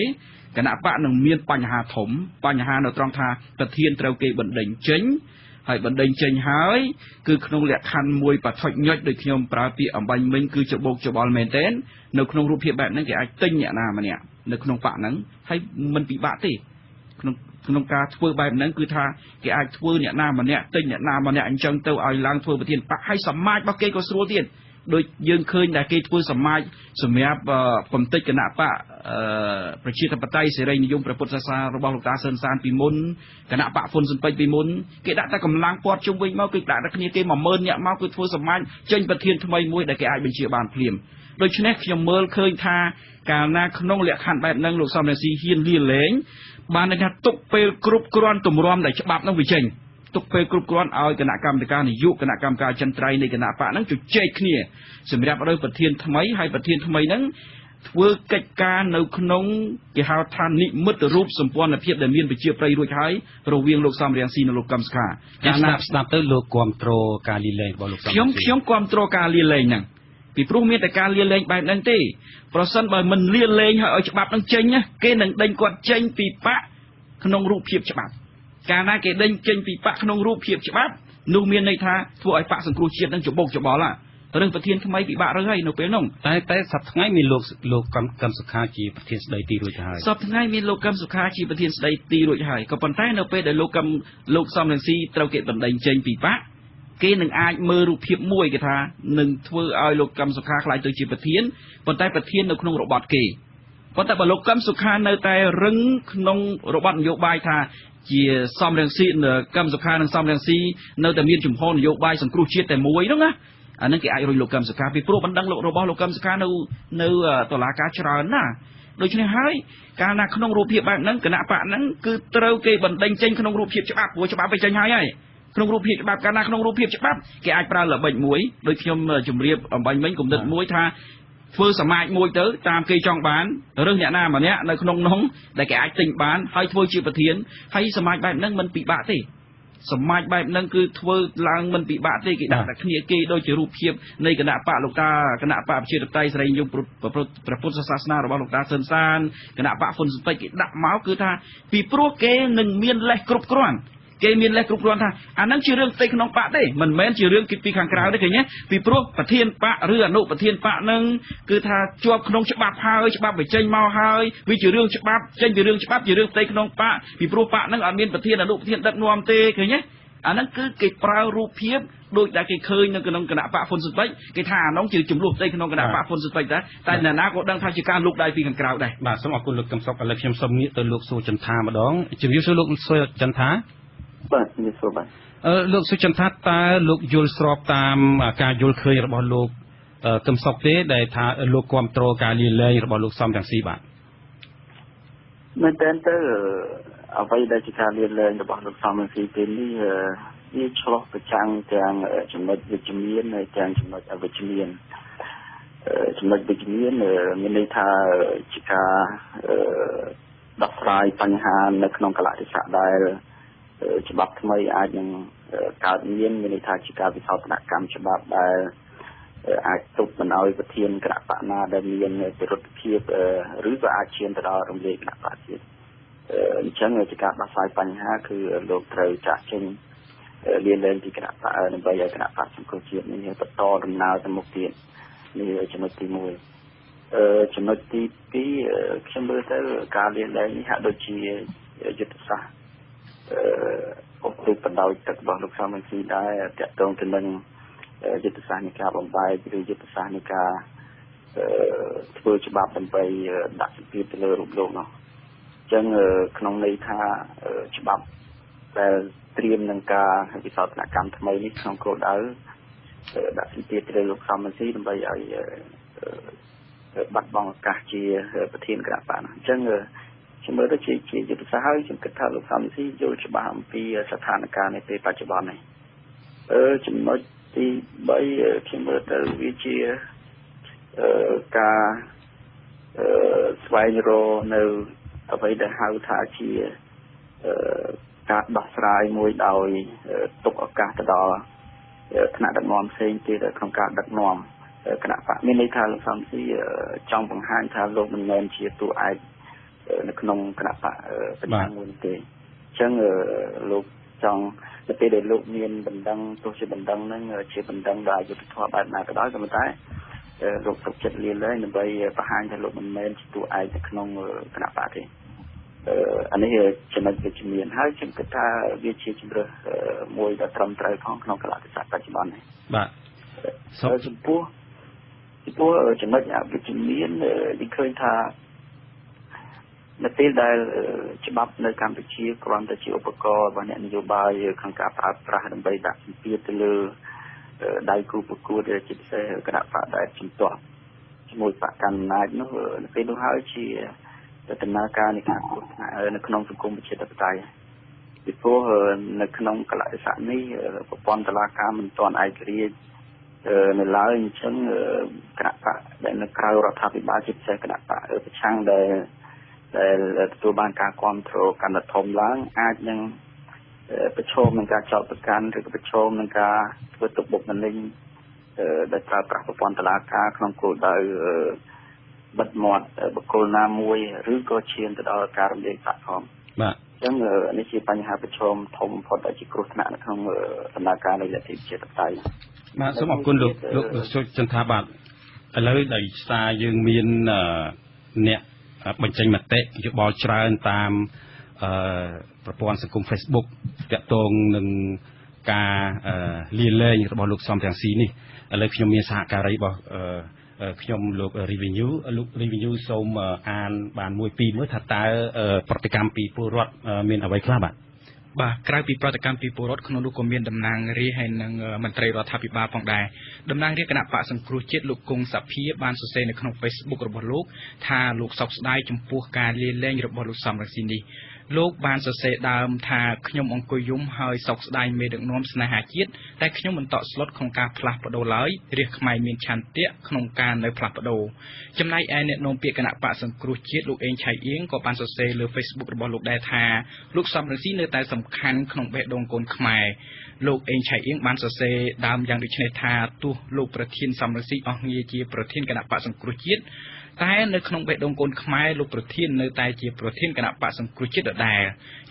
គណៈបកនឹងមានបញ្ហាធំ បញ្ហានៅត្រង់ថាប្រធានត្រូវគេបណ្ដេញចេញហើយបណ្ដេញចេញហើយគឺក្នុងលក្ខខណ្ឌមួយបឋុចញុចដូចខ្ញុំប្រើពាក្យអំបញ្ញមិញគឺច្បោកច្បល់មែនទែននៅក្នុងរូបភាពបែបហ្នឹងគេអាចទិញអ្នកណាម្នាក់នៅក្នុងបកហ្នឹងហើយមិនពិបាកទេក្នុងក្នុងការធ្វើបែបហ្នឹងគឺថាគេអាចធ្វើអ្នកណាម្នាក់ទិញអ្នកណាម្នាក់អញ្ចឹងទៅឲ្យឡើងធ្វើប្រធានបកហើយសមាជរបស់គេក៏ស្រួលទៀត ដូចយើងឃើញដែលគេធ្វើសមាជសម្រាប់កំតិចគណៈបកប្រជាធិបតេយ្យសេរីនិយមព្រះពុទ្ធសាសនារបស់លោកតាសឿនសានពីមុនគណៈបកហ៊ុនស៊ុនពេជ្រពីមុនគេដាក់តែកម្លាំងពាត់ជុំវិញមកគឺដាក់តែគ្នាគេ10000នាក់មកគឺធ្វើសមាជចេញប្រធានថ្មីមួយដែលគេអាចបញ្ជាបានភ្លាមដូច្នេះខ្ញុំមើលឃើញថាកាលណាក្នុងលក្ខខណ្ឌបែបហ្នឹងលោកសំរងស៊ីហ៊ានលាលែងបានន័យថាទុកពេលគ្រប់គ្រាន់ទម្រាំដែលច្បាប់ហ្នឹងវាចេញ ទុកពេលគ្រប់គ្រាន់ឲ្យគណៈកម្មការនយោបាយគណៈកម្មការចិនត្រៃនៃគណៈបកហ្នឹងជជែកគ្នាសម្រាប់រើប្រធានថ្មីហើយប្រធានថ្មីហ្នឹងធ្វើកិច្ចការនៅក្នុងគេហៅថានិមិត្តរូបសម្ព័ន្ធភាពដែលមានវិជាប្រិយរួចហើយរវាងលោកសំរៀងស៊ីនិងលោកកឹមសុខាកាលណាស្ដាប់ទៅលោកគ្រប់គ្រងការលីលែងរបស់លោកសំខ្ញុំខ្ញុំគ្រប់គ្រងការលីលែងហ្នឹងពីព្រោះមានតែការលាលែងបែបហ្នឹងទេប្រសិនបើមិនលាលែងឲ្យឲ្យច្បាប់ហ្នឹងចេញគេនឹងដេញគាត់ចេញពីបកក្នុងរូបភាពច្បាប់ កាលណាគេដេញចេញពីបកក្នុងរូបភាពច្បាប់នោះមានន័យថាធ្វើឲ្យបកសង្គ្រោះជាតិនឹងច្បោកច្បល់រឿងប្រធានថ្មីពិបាករើហើយនៅពេលនោះតែតែសប្តាហ៍ថ្ងៃមានលោកលោកកម្មកម្មសុខាជាប្រធានស្ដីទីរួចហើយសប្តាហ៍ថ្ងៃមានលោកកម្មសុខាជាប្រធានស្ដីទីរួចហើយក៏ប៉ុន្តែនៅពេលដែលលោកកម្មលោកសំរងស៊ីត្រូវគេបណ្ដេញចេញពីបកគេនឹងអាចមើលរូបភាពមួយគេថានឹងធ្វើឲ្យលោកកឹមសុខាខ្លាចទៅជាប្រធានប៉ុន្តែប្រធាននៅក្នុងរបបគេប៉ុន្តែបើលោកកឹមសុខានៅតែរឹងក្នុងរបបនយោបាយថា ជាសំរងស៊ីកឹមសុខានិងសំរងស៊ីនៅតែមានជំហរនយោបាយសង្គ្រោះជាតិតែមួយហ្នឹងណាអានឹងគេអាចរុញលោកកឹមសុខាពីព្រោះបណ្ដឹងរបស់លោកកឹមសុខានៅនៅតុលាការច្រើនណាដូច្នេះហើយកាលណាក្នុងរូបភាពបែបហ្នឹងគណៈបកហ្នឹងគឺត្រូវគេបណ្ដេញចេញក្នុងរូបភាពច្បាប់ព្រោះច្បាប់វាចេញហើយហើយក្នុងរូបភាពច្បាប់កាលណាក្នុងរូបភាពច្បាប់គេអាចប្រើល្បិចមួយដូចខ្ញុំជម្រាបអំបញ្ញមិញគំនិតមួយថា ធ្វើសមាជមួយទៅតាមគេចង់បានឬអ្នកណាម្នាក់នៅក្នុងនោះដែលគេអាចទិញបានហើយធ្វើជាប្រធានហើយសមាជបែបហ្នឹងមិនពិបាកទេសមាជបែបហ្នឹងគឺធ្វើឡើងមិនពិបាកទេគេដាក់តែគ្នាគេដូចជារូបភាពនៃគណៈបកលោកតាគណៈបកប្រជាធិបតេយ្យសេរីនិយមព្រះពុទ្ធសាសនារបស់លោកតាសឿនសានគណៈបកហ៊ុនស៊ុនពេជ្រគេដាក់មកគឺថាពីព្រោះគេនឹងមានលេសគ្រប់គ្រាន់ គេមានលេសគ្រប់គ្រាន់ថាអាហ្នឹងជារឿងផ្ទៃក្នុងបកទេមិនមែនជារឿងពីខាងក្រៅទេឃើញទេពីព្រោះប្រធានបកឬអនុប្រធានបកហ្នឹងគឺថាជាប់ក្នុងច្បាប់ហើយច្បាប់បញ្ចេញមកហើយវាជារឿងច្បាប់ចេញពីរឿងច្បាប់ជារឿងផ្ទៃក្នុងបកពីព្រោះបកហ្នឹងអត់មានប្រធានអនុប្រធានដឹកនាំទេឃើញទេអាហ្នឹងគឺគេប្រើរូបភាពដូចដែលគេឃើញនៅក្នុងគណៈបកហ៊ុនស៊ុនពេជ្រគេថាអានោះជាចំនួនផ្ទៃក្នុងគណៈបកហ៊ុនស៊ុនពេជ្រដែរតែអ្នកណាក៏ដឹងថាជាការលុកដៃពីខាងក្រៅដែរបាទសូមអរគុណលោកកឹមសុខឥឡូវខ្ញុំសូមងាកទៅលោកសួរចន្ទាម្ដងជំរាបសួរលោកសួរចន្ទា បាទជំរាបសួរបាទអឺលោកសុចន្ទថាតើលោកយល់ស្របតាមការយល់ឃើញរបស់លោកកឹមសុខទេដែលថាលោកគ្រប់គ្រងការលាលែងរបស់លោកសំរងស៊ីបាទមែនតើទៅអ្វីដែលជាការលៀនលែងរបស់លោកសំរងស៊ីពេលនេះវាឆ្លោះប្រចាំងទាំងចំណុចវិជ្ជមានហើយទាំងចំណុចអវិជ្ជមានចំណុចវិជ្ជមានមានន័យថាជាការដោះស្រាយបញ្ហានៅក្នុងកលៈទេសៈដែល ច្បាប់ថ្មីអាចនឹងកើតមានមានន័យថាជាការវិសោធនកម្មច្បាប់ដែលអាចទប់មិនឲ្យប្រធានគណៈបកណាដែលមានវិរុទ្ធភាពឬក៏អាចឈានទៅដល់រំលាយគណៈបកទៀតអញ្ចឹងជាការដោះស្រាយបញ្ហាគឺលោកត្រូវចាក់ចេញលៀនលែងពីគណៈបកដើម្បីឲ្យគណៈបកសង្គមជាតិនេះបន្តដំណើរទៅមុខទៀតនេះចំណុចទី1អឺចំណុចទី2ខ្ញុំមើលទៅការលៀនលែងនេះហាក់ដូចជាយុទ្ធសាស្ត្រ អឺអពុបបណ្ដោយទឹករបស់លោកសំរងស៊ីដែរតកតងទៅនឹងយុទ្ធសាស្ត្រនៃការបំបែកឬយុទ្ធសាស្ត្រនៃការធ្វើច្បាប់ដើម្បីដាក់សម្ពាធទៅលើរូបលោកនោះអញ្ចឹងក្នុងន័យថាច្បាប់ដែលត្រៀមនឹងការវិសោធនកម្មថ្មីនេះក្នុងគោលដៅដាក់សម្ពាធទៅលើលោកសំរងស៊ីដើម្បីឲ្យបាត់បង់ឱកាសជាប្រធានគណៈបកអញ្ចឹង ខ្ញុំមើលទៅជាជាយុទ្ធសាស្ត្រហើយខ្ញុំគិតថាលោកសំស៊ីយល់ច្បាស់អំពីស្ថានភាពនៃពេលបច្ចុប្បន្ននេះអឺចំណុចទី3ខ្ញុំមើលទៅវាជាការស្វែងរកនៅអ្វីដែលហៅថាជាការដោះស្រាយមួយដោយទុកឱកាសទៅដល់គណៈដឹកនាំផ្សេងទៀតក្នុងការដឹកនាំគណៈបកមានន័យថាលោកសំស៊ីចង់បង្ហាញថាលោកមិនមែនជាតួឯក នៅក្នុងគណៈបកប្រចាំមួយទេអញ្ចឹងលោកចង់នៅពេលដែលលោកមានបណ្ដឹងទោះជាបណ្ដឹងហ្នឹងជាបណ្ដឹងដោយយុទ្ធធម៌បែបណាក៏ដោយក៏ប៉ុន្តែលោកទុកចិត្តលៀនលែងដើម្បីបង្ហាញថាលោកមិនមែនជាតួឯកនៅក្នុងគណៈបកទេអានេះចំណុចវិជ្ជមានហើយខ្ញុំគិតថាវាជាជំរើសមួយដ៏ត្រឹមត្រូវផងក្នុងកលៈទេសៈបច្ចុប្បន្ននេះបាទសូមចំពោះចំពោះចំណុចអវិជ្ជមាននិយាយឃើញថា នៅពេលដែលច្បាប់នៅកម្ពុជាគ្រាន់តែជាឧបករណ៍របស់អ្នកនយោបាយក្នុងការប្រើប្រាស់ដើម្បីដាក់សម្ពាធទៅលើដៃគូប្រកួតជាពិសេសគណៈបកដែលជំទាស់ជាមួយបកកណ្ដាលអំណាចនោះនៅពេលនោះហើយជាដំណើរការនៃការគ្រោះថ្នាក់នៅក្នុងសង្គមប្រជាធិបតេយ្យពីព្រោះនៅក្នុងកលៈទេសៈនេះប្រព័ន្ធតុលាការមិនទាន់ឯករាជ្យនៅឡើយអញ្ចឹងគណៈបកដែលនៅក្រៅរដ្ឋាភិបាលជាពិសេសគណៈបកប្រឆាំងដែល ដែលទទួលបានការគ្រប់គ្រងកាន់តែធំឡើងអាចនឹងប្រឈមនឹងការចោទប្រកាន់ឬក៏ប្រឈមនឹងការធ្វើទុកបុកម្នេញដែលប្រើប្រាស់ប្រព័ន្ធតុលាការក្នុងគោលដៅបិទមាត់បុគ្គលណាមួយឬក៏ឈានទៅដល់ការរំលាយបាក់ផងបាទអញ្ចឹងនេះជាបញ្ហាប្រឈមធំបំផុតដែលជាគ្រោះថ្នាក់នៅក្នុងដំណើរការនៃលទ្ធិប្រជាធិបតេយ្យបាទសូមអរគុណលោកលោកសុចន្ទថាបាទឥឡូវដោយសារយើងមានអ្នក បញ្ចេញមតិយោបល់ច្រើនតាមអឺប្រព័ន្ធសង្គម Facebook តាក់ទងនឹងការលាលែងរបស់លោកសំរងស៊ីនេះឥឡូវខ្ញុំមានសហការីរបស់ខ្ញុំលោក Revenue លោក Revenue សូមអានបានមួយពីរមើលថាតើប្រតិកម្មពីពលរដ្ឋមានអ្វីខ្លះបាទ បាទក្រៅពីប្រតិកម្មពីពលរដ្ឋក្នុងនោះក៏មានតំណាងរាស្ត្រហើយនិងមន្ត្រីរដ្ឋាភិបាលផងដែរតំណាងរាស្ត្រគណៈបកសង្គ្រោះជាតិលោកគង់សភាបានសរសេរនៅក្នុង Facebook របស់លោកថាលោកសោកស្ដាយចំពោះការលាលែងរបស់លោកសំរងស៊ីនេះ លោកបានសរសេរដើមថាខ្ញុំអង្គុយយំហើយសោកស្ដាយមេដឹកនាំស្នេហាជាតិតែខ្ញុំមិនតក់ស្លុតក្នុងការផ្លាស់ប្ដូរឡើយរាជខ្មែរមានឆន្ទៈក្នុងការនៅផ្លាស់ប្ដូរចំណែកឯអ្នកនាំពាក្យគណៈបកសង្គ្រោះជាតិលោកអេងឆៃអៀងក៏បានសរសេរលើ Facebook របស់លោកដែរថាលោកសំរងស៊ីនៅតែសំខាន់ក្នុងបេះដូងកូនខ្មែរលោកអេងឆៃអៀងបានសរសេរដើមយ៉ាងដូចនេះថាទោះលោកប្រធានសំរងស៊ីអស់ងារជាប្រធានគណៈបកសង្គ្រោះជាតិ តែនៅក្នុងបេះដូងកូនខ្មែរលោកប្រធាននៅតែជាប្រធានគណៈបកសង្គ្រោះជាតិដដែល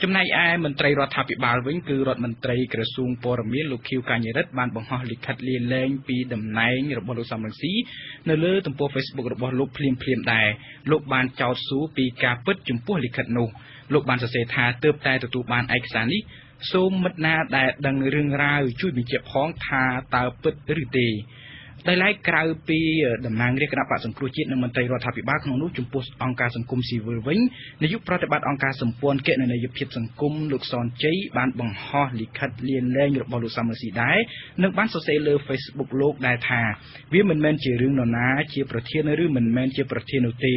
ចំណែកឯមន្ត្រីរដ្ឋាភិបាលវិញគឺរដ្ឋមន្ត្រីក្រសួងព័ត៌មានលោកខៀវកញ្ញរិទ្ធបានបង្ហោះលិខិតលាលែងពីតំណែងរបស់លោកសំរងស៊ីនៅលើទំព័រ Facebook របស់លោកភ្លាមភ្លាមដែរលោកបានចោទសួរពីការពិតចំពោះលិខិតនោះលោកបានសរសេរថាទើបតែទទួលបានឯកសារនេះសូមមិត្តណាដែលដឹងរឿងរ៉ាវជួយបញ្ជាក់ផងថាតើពិតឬទេ ដោយឡែកក្រៅពីតំណាងរាជគណៈបកសង្គ្រោះជាតិនិងមន្ត្រីរដ្ឋាភិបាលក្នុងនោះចំពោះអង្គការសង្គមស៊ីវិលវិញនាយកប្រតិបត្តិអង្គការសម្ព័ន្ធគណនេយ្យភាពសង្គមលោកសនជ័យបានបង្ហោះលិខិតលាលែងរបស់លោកសំរងស៊ីដែរនិងបានសរសេរលើ Facebook លោកដែរថាវាមិនមែនជារឿងនរណាជាប្រធានឬមិនមែនជាប្រធាននោះទេ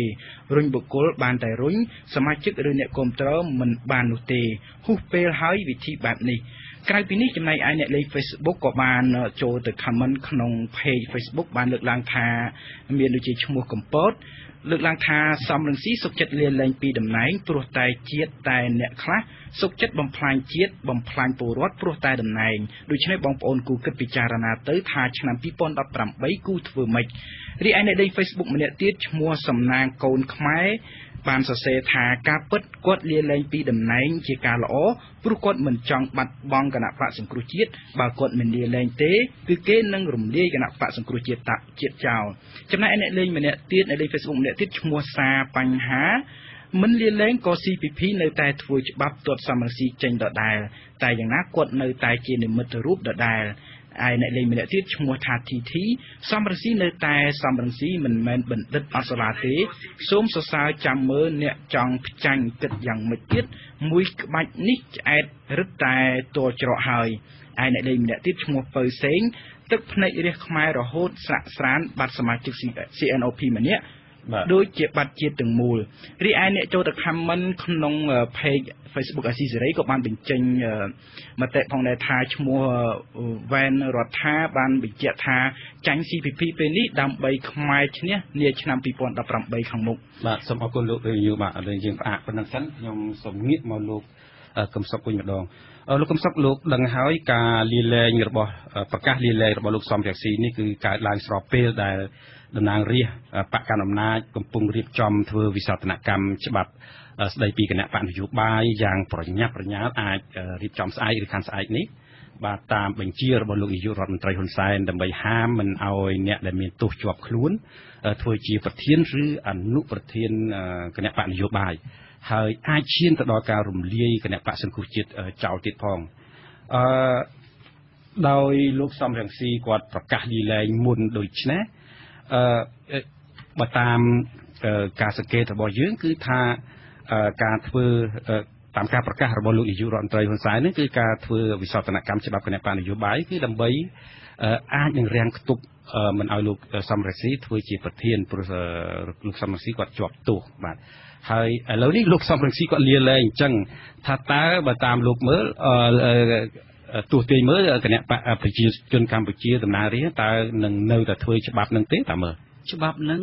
រុញបុគ្គលបានតែរុញសមាជិកឬអ្នកគ្រប់គ្រងមិនបាននោះទេហ៊ុសពេលហើយវិធីបែបនេះ ក្រៅពីនេះចំណែកឯអ្នកលេង Facebook ក៏បានចូលទៅ comment ក្នុង page Facebook បានលើកឡើងថាមានដូចជាឈ្មោះកំពតលើកឡើងថាសំរងស៊ីសុកចិត្តលាលែងពីតំណែងព្រោះតែជាតិតែអ្នកខ្លះសុកចិត្តបំផ្លាញជាតិបំផ្លាញពលរដ្ឋព្រោះតែតំណែងដូច្នេះបងប្អូនគូគិតពិចារណាទៅថាឆ្នាំ2018គូធ្វើម៉េចរីឯអ្នកលេង Facebook ម្នាក់ទៀតឈ្មោះសំណាងកូនខ្មែរ បានសរសេរថាការពិតគាត់លាលែងពីតំណែងជាការល្អព្រោះគាត់មិនចង់បាត់បង់គណៈបកសង្គ្រោះជាតិបើគាត់មិនលាលែងទេគឺគេនឹងរំលាយគណៈបកសង្គ្រោះជាតិតាជាតិចោលចំណែកអ្នកលេងម្នាក់ទៀតអ្នកលេង Facebook ម្នាក់ទៀតឈ្មោះសាបញ្ហាមិនលាលែងក៏ CPP នៅតែធ្វើច្បាប់ទាត់សំរងស៊ីចេញដដែលតែយ៉ាងណាគាត់នៅតែជានិមិត្តរូបដដែល ឯអ្នកលេងម្នាក់ទៀតឈ្មោះថា TT សំរងស៊ីនៅតែសំរងស៊ីមិនមែនបណ្ឌិតអសរាទេ សូមសរសើរចាំមើលអ្នកចង់ផ្ចាញ់គិតយ៉ាងម៉េចទៀតមួយក្បាច់នេះឆ្អែតរឹតតែតលច្រកហើយឯអ្នកលេងម្នាក់ទៀតឈ្មោះពៅសេងទឹកភ្នែករះខ្មែររហូតស្រាក់ស្រានបាត់សមាជិក CNOP ម្នាក់ ដូចជាបាត់ជាតិទាំងមូលរីឯអ្នកចូលទៅ comment ក្នុង page Facebook អាស៊ីសេរីក៏បានបញ្ចេញមតិផងដែរថាឈ្មោះវ៉ែនរដ្ឋាបានបញ្ជាក់ថាចាញ់ CPP ពេលនេះដើម្បីខ្មែរឈ្នះនាឆ្នាំ2018ខាងមុខបាទសូមអរគុណលោកវិយុបាទឥឡូវយើងផ្អាកប៉ុណ្ណឹងសិនខ្ញុំសូមងាកមកលោកកំសុកវិញម្ដងលោកកំសុកលោកដឹងហើយការលាលែងរបស់ប្រកាសលាលែងរបស់លោកសំរងស៊ីនេះគឺកើតឡើងស្របពេលដែល តំណាងរាស្ត្របកកណ្ដាលអំណាចកំពុងរៀបចំធ្វើវិសោធនកម្មច្បាប់ស្ដីពីគណៈបកនយោបាយយ៉ាងប្រញាប់ប្រញាល់អាចរៀបចំស្អែកឬខាងស្អែកនេះបាទតាមបញ្ជារបស់លោកនាយករដ្ឋមន្ត្រីហ៊ុនសែនដើម្បីហាមមិនឲ្យអ្នកដែលមានទោសជាប់ខ្លួនធ្វើជាប្រធានឬអនុប្រធានគណៈបកនយោបាយហើយអាចឈានទៅដល់ការរំលាយគណៈបកសង្គ្រោះជាតិចោលទៀតផងអឺដោយលោកសំរងស៊ីគាត់ប្រកាសលាលែងមុនដូច្នេះ អឺបើតាមការសង្កេតរបស់យើង គឺថាការធ្វើតាមការប្រកាសរបស់លោកនាយករដ្ឋមន្ត្រីហ៊ុនសែននេះគឺការធ្វើវិសោធនកម្មច្បាប់គណៈបញ្ញនយោបាយគឺដើម្បីអាចនឹងរាំងខ្ទប់មិនឲ្យលោកសំរងស៊ីធ្វើជាប្រធានព្រោះលោកសំរងស៊ីគាត់ជាប់ទោសបាទហើយឥឡូវនេះលោកសំរងស៊ីគាត់លាលែងអញ្ចឹងថាតើបើតាមលោកមើល ទោះទាយមើលគណៈបកប្រជាជនកម្ពុជាដំណើររាតើនឹងនៅតែធ្វើច្បាប់នឹងទេតើមើលច្បាប់នឹង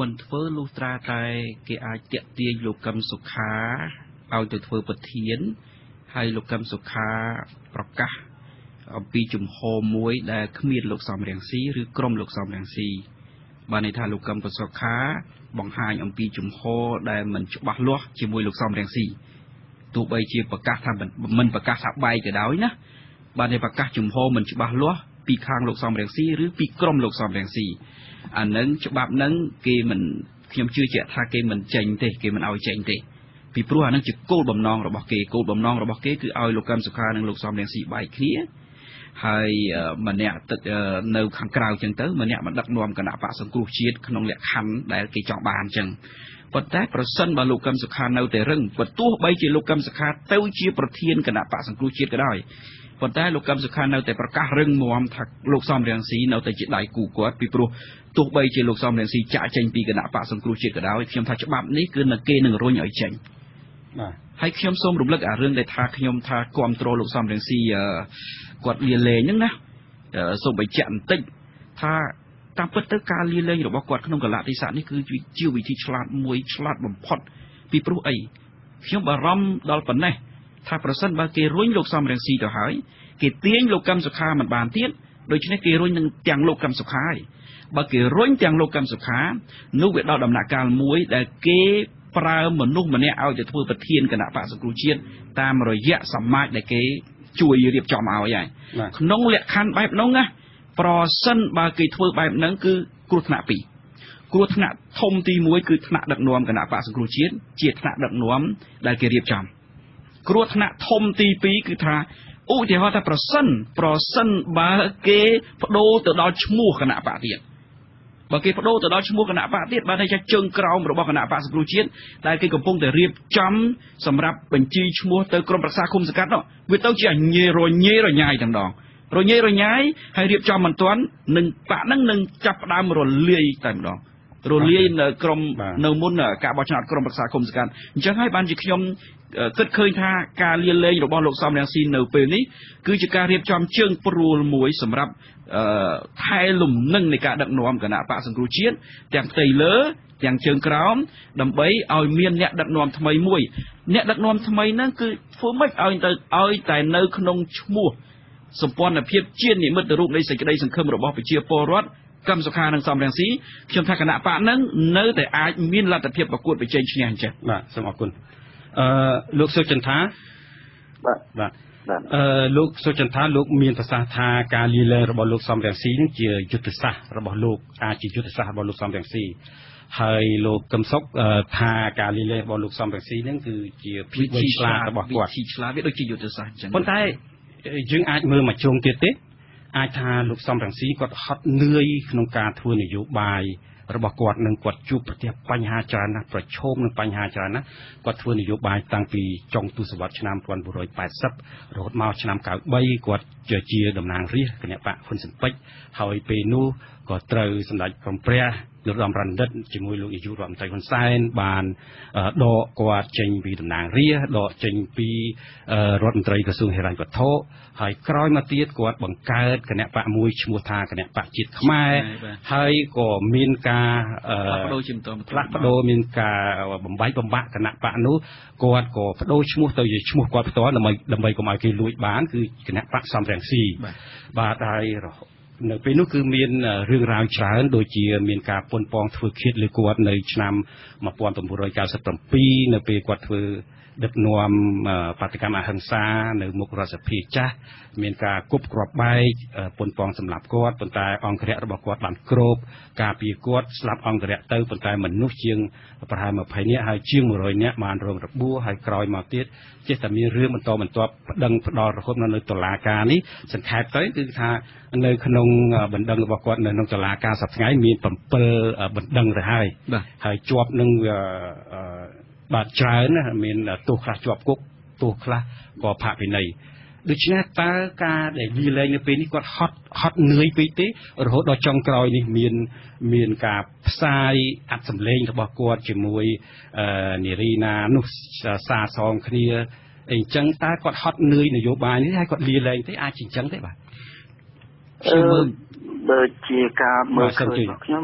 មិនធ្វើលុះត្រាតែគេអាចតាក់ទាញលោកកឹមសុខាឲ្យទៅធ្វើប្រធាន ហើយលោកកឹមសុខាប្រកាសអំពីជំហរមួយដែលគ្មានលោកសំរៀងស៊ីឬក្រុមលោកសំរៀងស៊ីបានន័យថាលោកកឹមសុខា បង្ហាញអំពីជំហរដែលមិនច្បាស់លាស់ជាមួយលោកសំរៀងស៊ីទោះបីជាប្រកាសថាមិនប្រកាសថាបែកក៏ដោយណា បានតែប្រកាសជំហរមិនច្បាស់លាស់ពីខាងលោកសំរៀងស៊ីឬពីក្រុមលោកសំរៀងស៊ីអានឹងច្បាប់នឹងគេមិនខ្ញុំជឿជាក់ថាគេមិនចេញទេគេមិនឲ្យចេញទេពីព្រោះអានឹងជាគោលបំណងរបស់គេគោលបំណងរបស់គេគឺឲ្យលោកកឹមសុខានិងលោកសំរៀងស៊ីបែកគ្នាហើយម្នាក់ទឹកនៅខាងក្រៅចឹងទៅម្នាក់មកដឹកនាំគណៈបកសង្គ្រោះជាតិក្នុងលក្ខខណ្ឌដែលគេចង់បានចឹងប៉ុន្តែប្រសិនបើលោកកឹមសុខានៅតែរឹងបើទោះបីជាលោកកឹមសុខាទៅជាប្រធានគណៈបកសង្គ្រោះជាតិក៏ដោយ ប៉ុន្តែលោកកឹមសុខានៅតែប្រកាសរឹងមាំថាលោកសំរៀងស៊ីនៅតែជាដៃគូគាត់ពីព្រោះទោះបីជាលោកសំរៀងស៊ីចាក់ចេញពីគណៈបកសង្គ្រោះជាតិក៏ដោយខ្ញុំថាច្បាប់នេះគឺនៅគេនឹងរុញឲ្យចេញបាទហើយខ្ញុំសូមរំលឹកអារឿងដែលថាខ្ញុំថាគ្រប់គ្រងលោកសំរៀងស៊ីគាត់លាលែងហ្នឹងណាសូមបញ្ជាក់បន្តិចថាតាមពិតទៅការលាលែងរបស់គាត់ក្នុងកលៈទេសៈនេះគឺជាវិធីឆ្លាតមួយឆ្លាតបំផុតពីព្រោះអីខ្ញុំបារម្ភដល់ប៉ុណ្ណេះ ថាប្រសិនបើគេរុញលោកសំរងស៊ីទៅហើយគេទាញលោកកឹមសុខាមិនបានទៀតដូច្នេះគេរុញនឹងទាំងលោកកឹមសុខាហើយបើគេរុញទាំងលោកកឹមសុខានោះវាដល់ដំណាក់កាលមួយដែលគេប្រើមនុស្សម្នាក់ឲ្យទៅធ្វើប្រធានគណៈបក្សសង្គ្រោះជាតិតាមរយៈសមាជដែលគេជួយរៀបចំឲ្យហើយក្នុងលក្ខខណ្ឌបែបនោះណាប្រសិនបើគេធ្វើបែបហ្នឹងគឺគ្រោះថ្នាក់ពីរគ្រោះថ្នាក់ធំទី1គឺថ្នាក់ដឹកនាំគណៈបក្សសង្គ្រោះជាតិជាថ្នាក់ដឹកនាំដែលគេរៀបចំ គ្រោះថ្នាក់ធំទី2គឺថាឧទាហរណ៍ថាប្រសិនប្រសិនបើគេបដូរទៅដល់ឈ្មោះគណៈបកទៀតបើគេបដូរទៅដល់ឈ្មោះគណៈបកទៀតបានន័យថាជើងក្រោមរបស់គណៈបកសង្គ្រោះជាតិដែលគេកំពុងតែរៀបចំសម្រាប់បញ្ជីឈ្មោះទៅក្រុមប្រឹក្សាគុំសង្កាត់នោះវាទៅជាញេរញេរញ៉ាយតែម្ដងរញ៉េរញ៉ាយហើយរៀបចំមិនទាន់នឹងបាក់ហ្នឹងនឹងចាប់ផ្ដើមរលាយតែម្ដង រលាយនៅក្រមនៅមុនការបោះឆ្នោតក្រមប្រឹក្សាគុំសង្កាត់អញ្ចឹងហើយបានជាខ្ញុំគិតឃើញថាការលាលែងរបស់លោកសំរងស៊ីនៅពេលនេះគឺជាការរៀបចំជើងព្រួលមួយសម្រាប់ថែលំនឹងនៃការដឹកនាំគណៈបកសង្គ្រោះជាតិទាំងផ្ទៃលើទាំងជើងក្រោមដើម្បីឲ្យមានអ្នកដឹកនាំថ្មីមួយ អ្នកដឹកនាំថ្មីហ្នឹងគឺធ្វើម៉េចឲ្យទៅឲ្យតែនៅក្នុងឈ្មោះសម្ព័ន្ធភាពជានិមិត្តរូបនៃសេចក្តីសង្ឃឹមរបស់ប្រជាពលរដ្ឋ កម្មសុខានិងសំរងស៊ីខ្ញុំថាគណៈបកហ្នឹងនៅតែអាចមានលទ្ធភាពប្រកួតប្រជែងឈ្នះអញ្ចឹងបាទសូមអរគុណអឺលោកសុចន្ទាបាទបាទអឺលោកសុចន្ទាលោកមានប្រសាសន៍ថាការលាលែងរបស់លោកសំរងស៊ីនឹងជាយុទ្ធសាស្ត្ររបស់លោកអាចជាយុទ្ធសាស្ត្ររបស់លោកសំរងស៊ីហើយលោកកឹមសុខថាការលាលែងរបស់លោកសំរងស៊ីនឹងគឺជាវិធីឆ្លាតរបស់គាត់វិធីឆ្លាតវាដូចជាយុទ្ធសាស្ត្រអញ្ចឹងប៉ុន្តែយើងអាចមើលមួយជុំទៀតទេ អាចថាលោកសំរងស៊ីគាត់ហត់នឿយក្នុងការធ្វើនយោបាយរបស់គាត់នឹងគាត់ជួបប្រទះបញ្ហាច្រើនណាស់ប្រឈមនឹងបញ្ហាច្រើនណាស់គាត់ធ្វើនយោបាយតាំងពីចុងទសវត្សរ៍ឆ្នាំ1980រហូតមកឆ្នាំ93គាត់ជាតំណាងរាស្ត្រគណៈបកហ៊ុនស៊ិនពេជ្រហើយពេលនោះ ក៏ត្រូវសម្ដេចក្រមព្រះនរោត្តមរណិតជាមួយលោកនាយករដ្ឋមន្ត្រីហ៊ុនសែនបានដកគាត់ចេញពីតំណាងរាស្ត្រដកចេញពីរដ្ឋមន្ត្រីក្រសួងហិរញ្ញវត្ថុហើយក្រោយមកទៀតគាត់បង្កើតគណៈបកមួយឈ្មោះថាគណៈបកជាតិខ្មែរហើយក៏មានការផ្លាស់ប្ដូរជាបន្តផ្លាស់ប្ដូរមានការបំបែកបំបាក់គណៈបកនោះគាត់ក៏បដូរឈ្មោះទៅជាឈ្មោះគាត់ផ្ទាល់ដើម្បីដើម្បីកុំឲ្យគេលួចបានគឺគណៈបកសំរងស៊ីបាទហើយរហូត នៅពេលនោះគឺមានរឿងរ៉ាវច្រើនដូចជាមានការប៉ុនប៉ងធ្វើឃាតលើគាត់នៅឆ្នាំ1997នៅពេលគាត់ធ្វើ ដឹកនាំបាតកម្មអហិង្សានៅមុខរដ្ឋសភាចាស់មានការគប់គ្រាប់បែកប៉ុនប៉ងសម្លាប់គាត់ប៉ុន្តែអង្គរៈរបស់គាត់បានគ្របការពារគាត់ស្លាប់អង្គរៈទៅប៉ុន្តែមនុស្សជាងប្រហែល20នាក់ហើយជាង100នាក់បានរងរបួសហើយក្រោយមកទៀតចេះតែមានរឿងបន្តបន្ទាប់ប្តឹងផ្ដាល់រហូតនៅតុលាការនេះសង្ខេបទៅគឺថានៅក្នុងបណ្ដឹងរបស់គាត់នៅក្នុងតុលាការសប្តាហ៍មាន7បណ្ដឹងទៅហើយហើយជាប់នឹង បាទច្រើនណាមានទោសខ្លះជាប់គុកទោសខ្លះក៏ផាកពិន័យដូច្នេះតើការដែលវាលែងនៅពេលនេះគាត់ហត់ហត់នឿយពេកទេរហូតដល់ចុងក្រោយនេះមាន មានការផ្សាយអត្តសម្លេងរបស់គាត់ជាមួយនារីណានោះសាសងគ្នាអីចឹងតើគាត់ហត់នឿយនយោបាយនេះហើយគាត់លាលែងទេអាចជាចឹងទេបាទខ្ញុំមើលបើជាការមើលឃើញរបស់ខ្ញុំ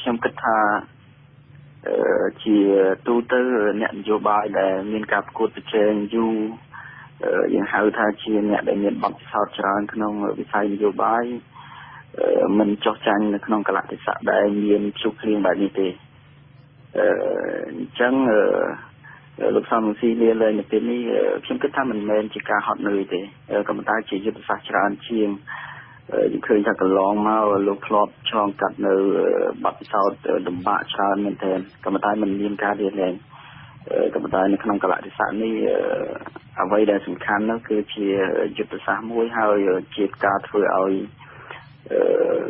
ខ្ញុំគិតថា ជាទូទៅអ្នកនយោបាយដែលមានការប្រកួតប្រជែងយូរយើងហៅថាជាអ្នកដែលមានបទពិសោធន៍ច្រើនក្នុងវិស័យនយោបាយមិនចោះចាញ់នៅក្នុងកលៈទេសៈដែលមានជុកគ្រៀងបែបនេះទេអញ្ចឹងលោកសំស៊ីលាលែងនៅពេលនេះខ្ញុំគិតថាមិនមែនជាការហត់នឿយទេក៏ប៉ុន្តែជាយុទ្ធសាស្ត្រច្រើនជាង យើងឃើញថាកន្លងមកលោកធ្លាប់ឆ្លងកាត់នៅបទពិសោធន៍លំបាកច្រើនមែនទែនក៏ប៉ុន្តែมันមានការរៀនលែងក៏ប៉ុន្តែនៅក្នុងកលៈទេសៈនេះអ្វីដែលសំខាន់នោះគឺជាយុទ្ធសាស្ត្រមួយហើយជាការធ្វើឲ្យ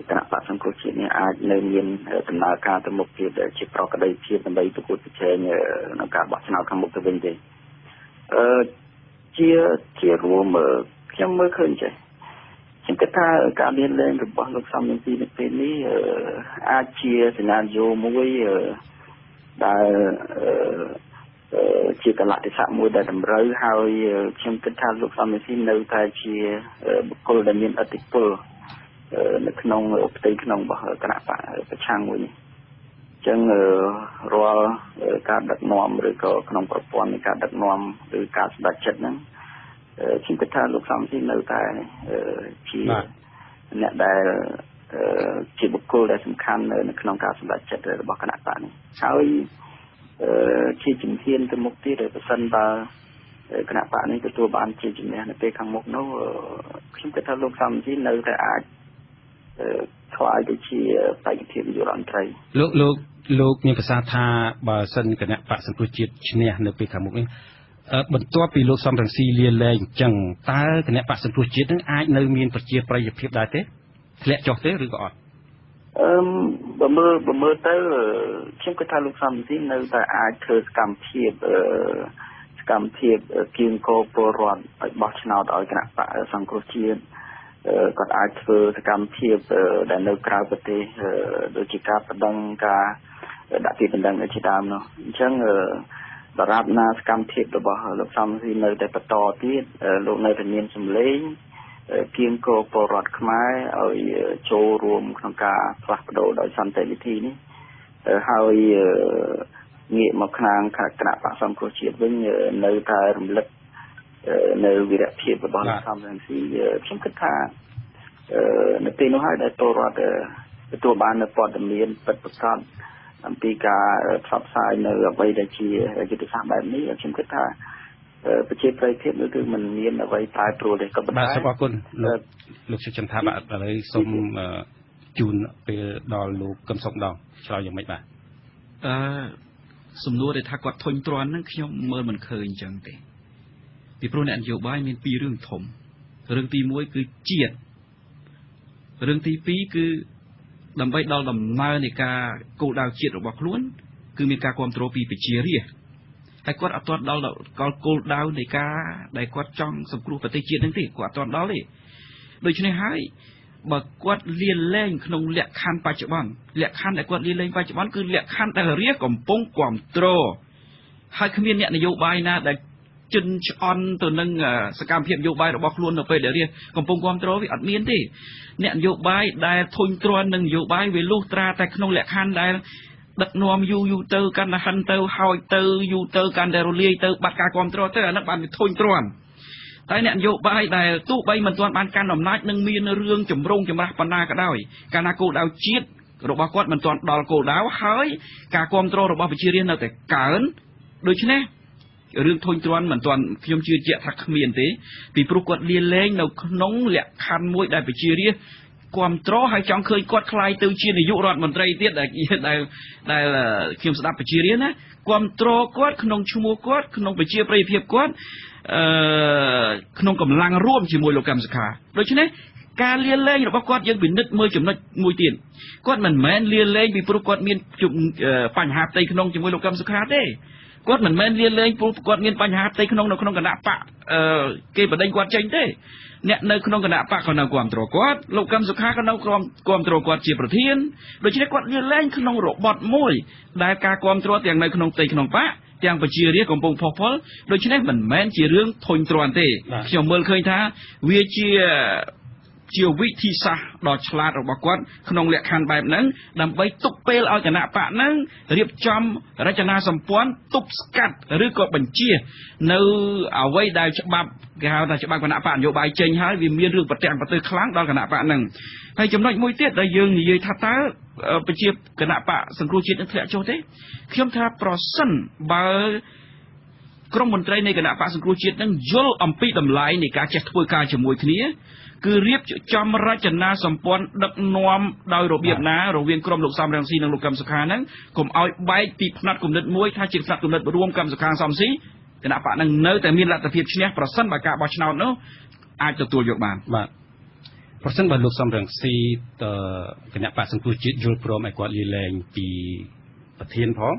គណៈបកសង្គ្រោះជាតិនេះអាចនៅមានដំណើរការទៅមុខទៀតជាប្រកបដីភាពដើម្បីប្រកួតប្រជែងនៅការបោះឆ្នោតខាងមុខទៅវិញទេអឺជាជារួមខ្ញុំមើលឃើញចេះ ខ្ញុំគិតថាការមានលែងរបស់លោកសំរងស៊ីនៅពេលនេះអាចជាសញ្ញាយោមួយដែលជាកលៈទេសៈមួយដែលតម្រូវហើយខ្ញុំគិតថាលោកសំរងស៊ីនៅតែជាបុគ្គលដែលមានឥទ្ធិពលនៅក្នុងផ្ទៃក្នុងរបស់គណៈបកប្រឆាំងមួយនេះចឹងរាល់ការដឹកនាំឬក៏ក្នុងប្រព័ន្ធនៃការដឹកនាំឬការស្ដេចចិត្តហ្នឹង ខ្ញុំគិតថាលោកសំស៊ីនៅតែជាអ្នកដែលជាបុគ្គលដែលសំខាន់នៅក្នុងការសម្រេចចិត្តរបស់គណៈបកនេះហើយជាជំហានទៅមុខទៀតប្រសិនបើគណៈបកនេះទទួលបានជាជំនះនៅពេលខាងមុខនោះខ្ញុំគិតថាលោកសំស៊ីនៅតែអាចខ្លាយទៅជាបេក្ខភាពនាយករដ្ឋមន្ត្រីលោកលោកលោកមានប្រសាសន៍ថាបើសិនគណៈបកសង្គ្រោះជាតិឈ្នះនៅពេលខាងមុខនេះអឺ បន្ទាប់ពីលោកសំរងស៊ីលាលែងអញ្ចឹងតើគណៈបកសង្គ្រោះជាតិនឹងអាចនៅមានប្រជាប្រិយភាពដែរទេធ្លាក់ចុះទេឬក៏អត់អឺបើមើលបើមើលទៅខ្ញុំគិតថាលោកសំស៊ីនៅតែអាចធ្វើសកម្មភាពអឺសកម្មភាពគៀងគោពលរដ្ឋឲ្យបោះឆ្នោតឲ្យគណៈបកសង្គ្រោះជាតិគាត់អាចធ្វើសកម្មភាពដែលនៅក្រៅប្រទេសដូចជាការបដិងការដាក់ទីបណ្ដឹងជាដើមនោះអញ្ចឹង ដរាបណាសកម្មភាពរបស់លោកសំស៊ីនៅតែបន្តទៀតលោកនៅតែមានសម្លេងគៀងគោពលរដ្ឋខ្មែរឲ្យចូលរួមក្នុងការផ្លាស់ប្ដូរដោយសន្តិវិធីនេះហើយងាកមកខាងគណៈបកសង្គ្រោះជាតិវិញនៅតែរំលឹកនៅវិរៈភាពរបស់លោកសំរងស៊ីខ្ញុំគិតថានៅពេលនោះហើយដែលពលរដ្ឋទទួលបាននៅព័ត៌មានពិតប្រាកដ អំពីការផ្សព្វផ្សាយនៅអ្វីដែលជាយុទ្ធសាស្ត្របែបនេះខ្ញុំគិតថាប្រជាប្រិយភាពនោះគឺมันមានអ្វីប្រែប្រួលទេក៏ប៉ុន្តែបាទសូមអរគុណលោកលោកសុចិនថាបាទឥឡូវសូមជូនពេលដល់លោកកឹមសុខម្ដងឆ្លើយយ៉ាងម៉េចបាទអឺសំណួរដែលថាគាត់ធុញទ្រាន់ហ្នឹងខ្ញុំមើលមិនឃើញអញ្ចឹងទេពីព្រោះអ្នកនយោបាយមានពីររឿងធំរឿងទី1គឺជាតិរឿងទី2គឺ ដើម្បីដល់ដំណើរនៃការគោលដៅជាតិរបស់ខ្លួន គឺមានការគ្រប់គ្រងពីប្រជារាស្ត្រហើយគាត់អត់ទាន់ដល់កលគោលដៅនៃការដែលគាត់ចង់សង្គ្រោះប្រទេសជាតិនឹងទេគាត់អត់ទាន់ដល់ទេដូច្នេះហើយបើគាត់លៀនលែងក្នុងលក្ខខណ្ឌបច្ចុប្បន្នលក្ខខណ្ឌដែលគាត់លៀនលែងបច្ចុប្បន្នគឺលក្ខខណ្ឌដែលរាជកំពុងគ្រប់គ្រងហើយគ្មានអ្នកនយោបាយណាដែល ជិនឆ្អន់ទៅនឹងសកម្មភាពនយោបាយរបស់ខ្លួននៅពេលដែលរាជកំពុងគ្រប់គ្រងវាអត់មានទេអ្នកនយោបាយដែលធុញទ្រាន់នឹងនយោបាយវាលុះត្រាតែក្នុងលក្ខខណ្ឌដែលដឹកនាំយូរយូរទៅកាន់តែហិនទៅហើយទៅយូរទៅកាន់តែរលាយទៅបាត់ការគ្រប់គ្រងទៅអានោះបានវាធុញទ្រាន់តែអ្នកនយោបាយដែលទោះបីមិនទាន់បានកាន់អំណាចនឹងមានរឿងចម្រូងចម្រាសបណ្ណាក៏ដោយកាលណាគោលដៅជាតិរបស់គាត់មិនទាន់ដល់គោលដៅហើយការគ្រប់គ្រងរបស់ប្រជារាស្ត្រនៅតែកើនដូច្នេះ រឿងធុញទ្រាន់មិនទាន់ខ្ញុំជឿជាក់ថាគ្មានទេពីព្រោះគាត់លាលែងនៅក្នុងលក្ខខណ្ឌមួយដែលប្រជារាស្ត្រគ្រប់គ្រងហើយចង់ឃើញគាត់ខ្លាយទៅជានាយករដ្ឋមន្ត្រីទៀតដែលដែលដែលខ្ញុំស្ដាប់ប្រជារាស្ត្រណាគ្រប់គ្រងគាត់ក្នុងឈ្មោះគាត់ក្នុងប្រជាប្រិយភាពគាត់អឺក្នុងកម្លាំងរួមជាមួយលោកកម្មសខាដូច្នេះការលៀលែងរបស់គាត់យើងពិនិត្យមើលចំណុចមួយទៀតគាត់មិនមែនលៀលែងពីព្រោះគាត់មានបញ្ហាផ្ទៃក្នុងជាមួយលោកកឹមសុខាទេ គាត់មិនមែនលៀនលែងព្រោះគាត់មានបញ្ហាផ្ទៃក្នុងនៅក្នុងគណៈបកគេបដិញគាត់ចេញទេអ្នកនៅក្នុងគណៈបកក៏នៅគ្រប់គ្រងគាត់លោកកឹមសុខាក៏នៅគ្រប់គ្រប់គ្រងគាត់ជាប្រធានដូច្នេះគាត់លៀនលែងក្នុងរបបមួយដែលការគ្រប់គ្រងទាំងនៅក្នុងផ្ទៃក្នុងបកទាំងប្រជារាស្ត្រកំពុងផុសផុលដូច្នេះមិនមែនជារឿងធុញទ្រាន់ទេខ្ញុំមើលឃើញថាវាជា ជាវិធីសាស្ត្រដ៏ឆ្លាតរបស់គាត់ក្នុងលក្ខខណ្ឌបែបហ្នឹងដើម្បីទុកពេលឲ្យគណៈបកហ្នឹងរៀបចំរចនាសម្ព័ន្ធទប់ស្កាត់ឬក៏បញ្ជា នៅអ្វីដែលច្បាប់គេហៅថាច្បាប់គណៈបកនយោបាយចេញហើយវាមានរឿងប្រទាំងប្រទើខ្លាំងដល់គណៈបកហ្នឹងហើយចំណុចមួយទៀតដែលយើងនិយាយថាតើប្រជាគណៈបកសង្គ្រោះជាតិនឹងធ្លាក់ចុះទេខ្ញុំថាប្រសិនបើក្រមមន្ត្រីនៃគណៈបកសង្គ្រោះជាតិនឹងយល់អំពីតម្លៃនៃការចេះធ្វើការជាមួយគ្នា គឺរៀបចំរចនាសម្ព័ន្ធដឹកនាំដោយរបៀបណារវាងក្រុមលោកសំរងស៊ីនិងលោកកឹមសុខាហ្នឹងកុំឲ្យបែកពីផ្នែកគំនិតមួយថាជាផ្នែកគំនិតរួមកឹមសុខាសំស៊ីគណៈបកនឹងនៅតែមានលទ្ធភាពឈ្នះប្រសិនបើការបោះឆ្នោតនោះអាចទទួលយកបានបាទប្រសិនបើលោកសំរងស៊ីតគណៈបកសង្គ្រោះជាតិយល់ព្រមឲ្យគាត់លាលែងពីប្រធានផង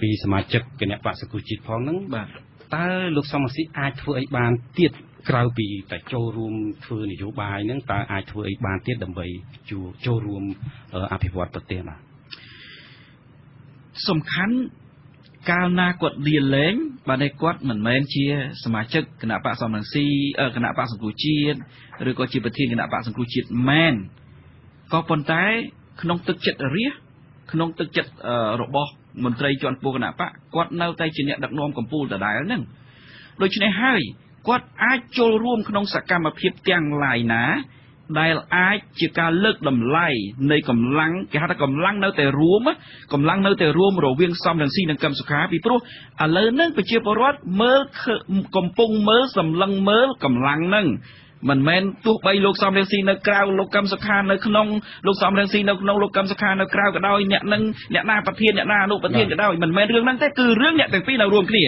ពីសមាជិកគណៈបកសង្គ្រោះជាតិផងហ្នឹងបាទតើលោកសំរងស៊ីអាចធ្វើអីបានទៀត ក្រៅពីតែចូលរួមធ្វើនយោបាយហ្នឹងតើអាចធ្វើអីបានទៀតដើម្បីចូលរួមអភិវឌ្ឍប្រទេសបាទសំខាន់កាលណាគាត់លាលែងបាទនេះគាត់មិនមែនជាសមាជិកគណៈបកសំរងស៊ីគណៈបកសង្គ្រោះជាតិឬក៏ជាប្រធានគណៈបកសង្គ្រោះជាតិមែនក៏ប៉ុន្តែក្នុងទឹកចិត្តរាជក្នុងទឹកចិត្តរបស់មន្ត្រីជាន់ខ្ពស់គណៈបកគាត់នៅតែជាអ្នកដឹកនាំកម្ពុជាដដែលហ្នឹងដូច្នេះហើយ គាត់អាចចូលរួមក្នុងសកម្មភាពទាំងឡាយណា ដែលអាចជាការលើកតម្លៃនៃកម្លាំងគេហៅថាកម្លាំងនៅតែរួមកម្លាំងនៅតែរួមរវាងសំរងស៊ីនិងកឹមសុខាពីព្រោះឥឡូវហ្នឹងប្រជាពលរដ្ឋមើលកំពុងមើលសម្លឹងមើលកម្លាំងហ្នឹង មិនមែនទោះបីលោកសំរងស៊ីនៅក្រៅលោកកឹមសុខានៅក្នុងលោកសំរងស៊ីនៅក្នុងលោកកឹមសុខានៅក្រៅក៏ដោយអ្នកនឹងអ្នកណាប្រធានអ្នកណាអនុប្រធានក៏ដោយមិនមែនរឿងហ្នឹងទេគឺរឿងអ្នកទាំងពីរនៅរួមគ្នា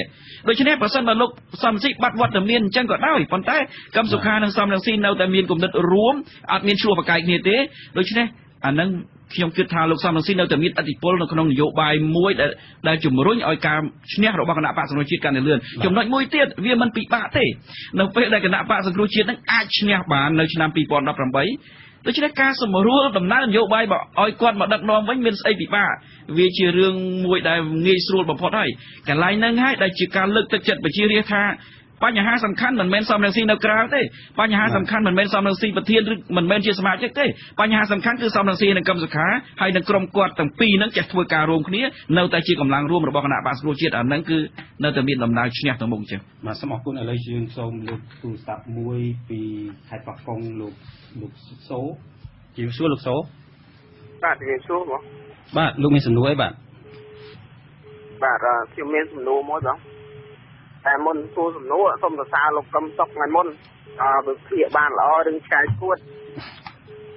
ដូច្នេះបើសិនបើលោកសំស៊ីបាត់វត្តមានអញ្ចឹងក៏ដោយប៉ុន្តែកឹមសុខានិងសំរងស៊ីនៅតែមានគំនិតរួមអត់មានឆ្លោះប្រកែកគ្នាទេដូច្នេះ អានឹងខ្ញុំគិតថាលោកសំរងស៊ីនៅតែមានអធិបុលនៅក្នុងនយោបាយមួយដែលដែលជំរុញឲ្យការឈ្នះរបស់គណៈបកសង្គ្រោះជាតិកាន់តែលឿនចំណុចមួយទៀតវាមិនពិបាកទេនៅពេលដែលគណៈបកសង្គ្រោះជាតិនឹងអាចឈ្នះបាននៅឆ្នាំ2018ដូច្នេះការសម្រួលដំណើរនយោបាយបើឲ្យគាត់មកដឹកនាំវិញមានស្អីពិបាកវាជារឿងមួយដែលងាយស្រួលបំផុតហើយកន្លែងហ្នឹងហើយដែលជាការលើកទឹកចិត្តប្រជារាស្ត្រថា បញ្ហាសំខាន់មិនមែនសំរងស៊ីនៅក្រៅទេបញ្ហាសំខាន់មិនមែនសំរងស៊ីប្រធានឬមិនមែនជាសមាជិកទេបញ្ហាសំខាន់គឺសំរងស៊ីនិងកឹមសុខាហើយនឹងក្រុមគាត់ទាំងពីរហ្នឹងចេះធ្វើការរួមគ្នានៅតែជាកម្លាំងរួមរបស់គណៈបាសគ្រូជាតិអាហ្នឹងគឺនៅតែមានដំណើរឈ្នះទៅមុខចឹងបាទសូមអរគុណឥឡូវយើងសូមលើកទូរស័ព្ទមួយពីខេត្តកោះកុងលោកលោកសូជម្រាបសួរលោកសូបាទជម្រាបសួរបងបាទលោកមានសំណួរអីបាទបាទខ្ញុំមានសំណួរមួយបង តែមុនសួរសំណួរសូមសរសើរលោកកឹមសុខថ្ងៃមុនអឺវិភាគបានល្អរឿងឆ្កែឈួត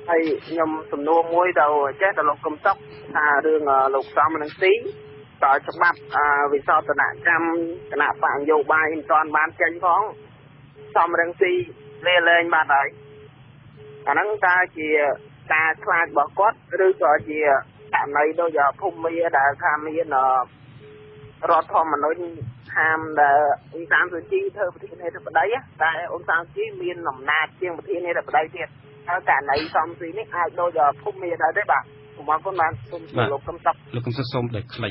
ហើយខ្ញុំសំណួរមួយទៅចេះទៅលោកកឹមសុខថារឿងលោកសំនឹងទីតើច្បាប់វិសោធនកម្មគណៈបកនយោបាយមិនទាន់បានចេញផងសំរងស៊ីលេលែងបាត់ហើយអាហ្នឹងតើជាការខ្លាចរបស់គាត់ឬក៏ជាករណីដូចភូមិមាដែលថាមានរដ្ឋធម្មនុញ្ញ ហាមដែលអ៊ុនសានស៊ូជីធ្វើប្រធានាធិបតីតែអ៊ុនសានស៊ូជីមានអំណាចជាងប្រធានាធិបតីទៀតហើយករណីសំស៊ីនេះអាចដូចភូមិមានដែរទេបាទសូមអរគុណបាទសូមលោកកឹមសុខលោកកឹមសុខសូមដោយខ្លី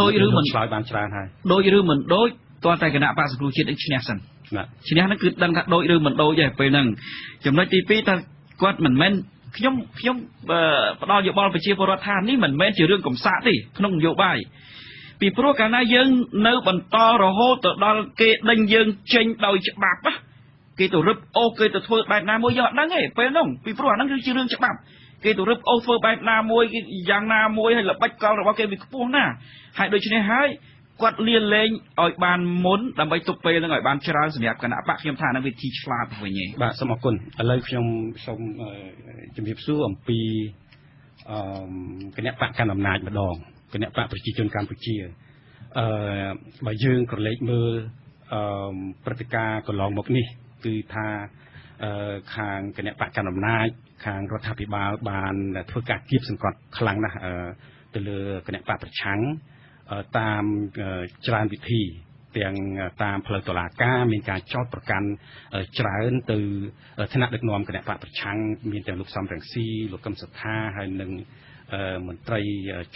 ដូចឬមិនឆ្លើយបានច្រើនហើយដូចឬមិនដូចតើតែគណៈបក្សសង្គ្រោះជាតិនឹងឈ្នះសិនបាទឈ្នះហ្នឹងគឺដឹងថាដូចឬមិនដូចទេពេលហ្នឹងចំណុចទី2តើគាត់មិនមែនខ្ញុំខ្ញុំផ្ដល់យោបល់ប្រជាពលរដ្ឋថានេះមិនមែនជារឿងកំសាកទេក្នុងនយោបាយ ពីព្រោះកាលណាយើងនៅបន្តរហូតទៅដល់គេដេញយើងចេញដោយច្បាប់គេទៅរឹបអូសគេទៅធ្វើបែបណាមួយយើងអត់ដឹងទេពេលហ្នឹងពីព្រោះអាហ្នឹងគឺជារឿងច្បាប់គេទៅរឹបអូសធ្វើបែបណាមួយយ៉ាងណាមួយហើយល្បិចកលរបស់គេវាខ្ពស់ណាស់ហើយដូច្នេះហើយគាត់លៀនលែងឲ្យបានមុនដើម្បីទុកពេលនឹងឲ្យបានច្រើនសម្រាប់គណៈបកខ្ញុំថានឹងវិធីឆ្លាតវិញឯងបាទសូមអរគុណឥឡូវខ្ញុំសូមជំរាបសួរអំពីអឺគណៈបកកណ្ដាលអំណាចម្ដង គណៈបកប្រជាជនកម្ពុជាអឺបើយើងក្រឡេកមើលអឺព្រឹត្តិការណ៍កន្លងមកនេះ គឺថាអឺខាងគណៈបកកណ្ដាលអំណាចខាងរដ្ឋាភិបាលបានធ្វើការគៀបសង្កត់ខ្លាំងណាស់ទៅលើគណៈបកប្រឆាំងតាមច្រើនវិធីទាំងតាមផ្លូវតុលាការមានការចោទប្រកាន់ច្រើនទៅថ្នាក់ដឹកនាំគណៈបកប្រឆាំងមានទាំងលោកសំរងស៊ីលោកកឹមសុខាហើយនិង មន្ត្រី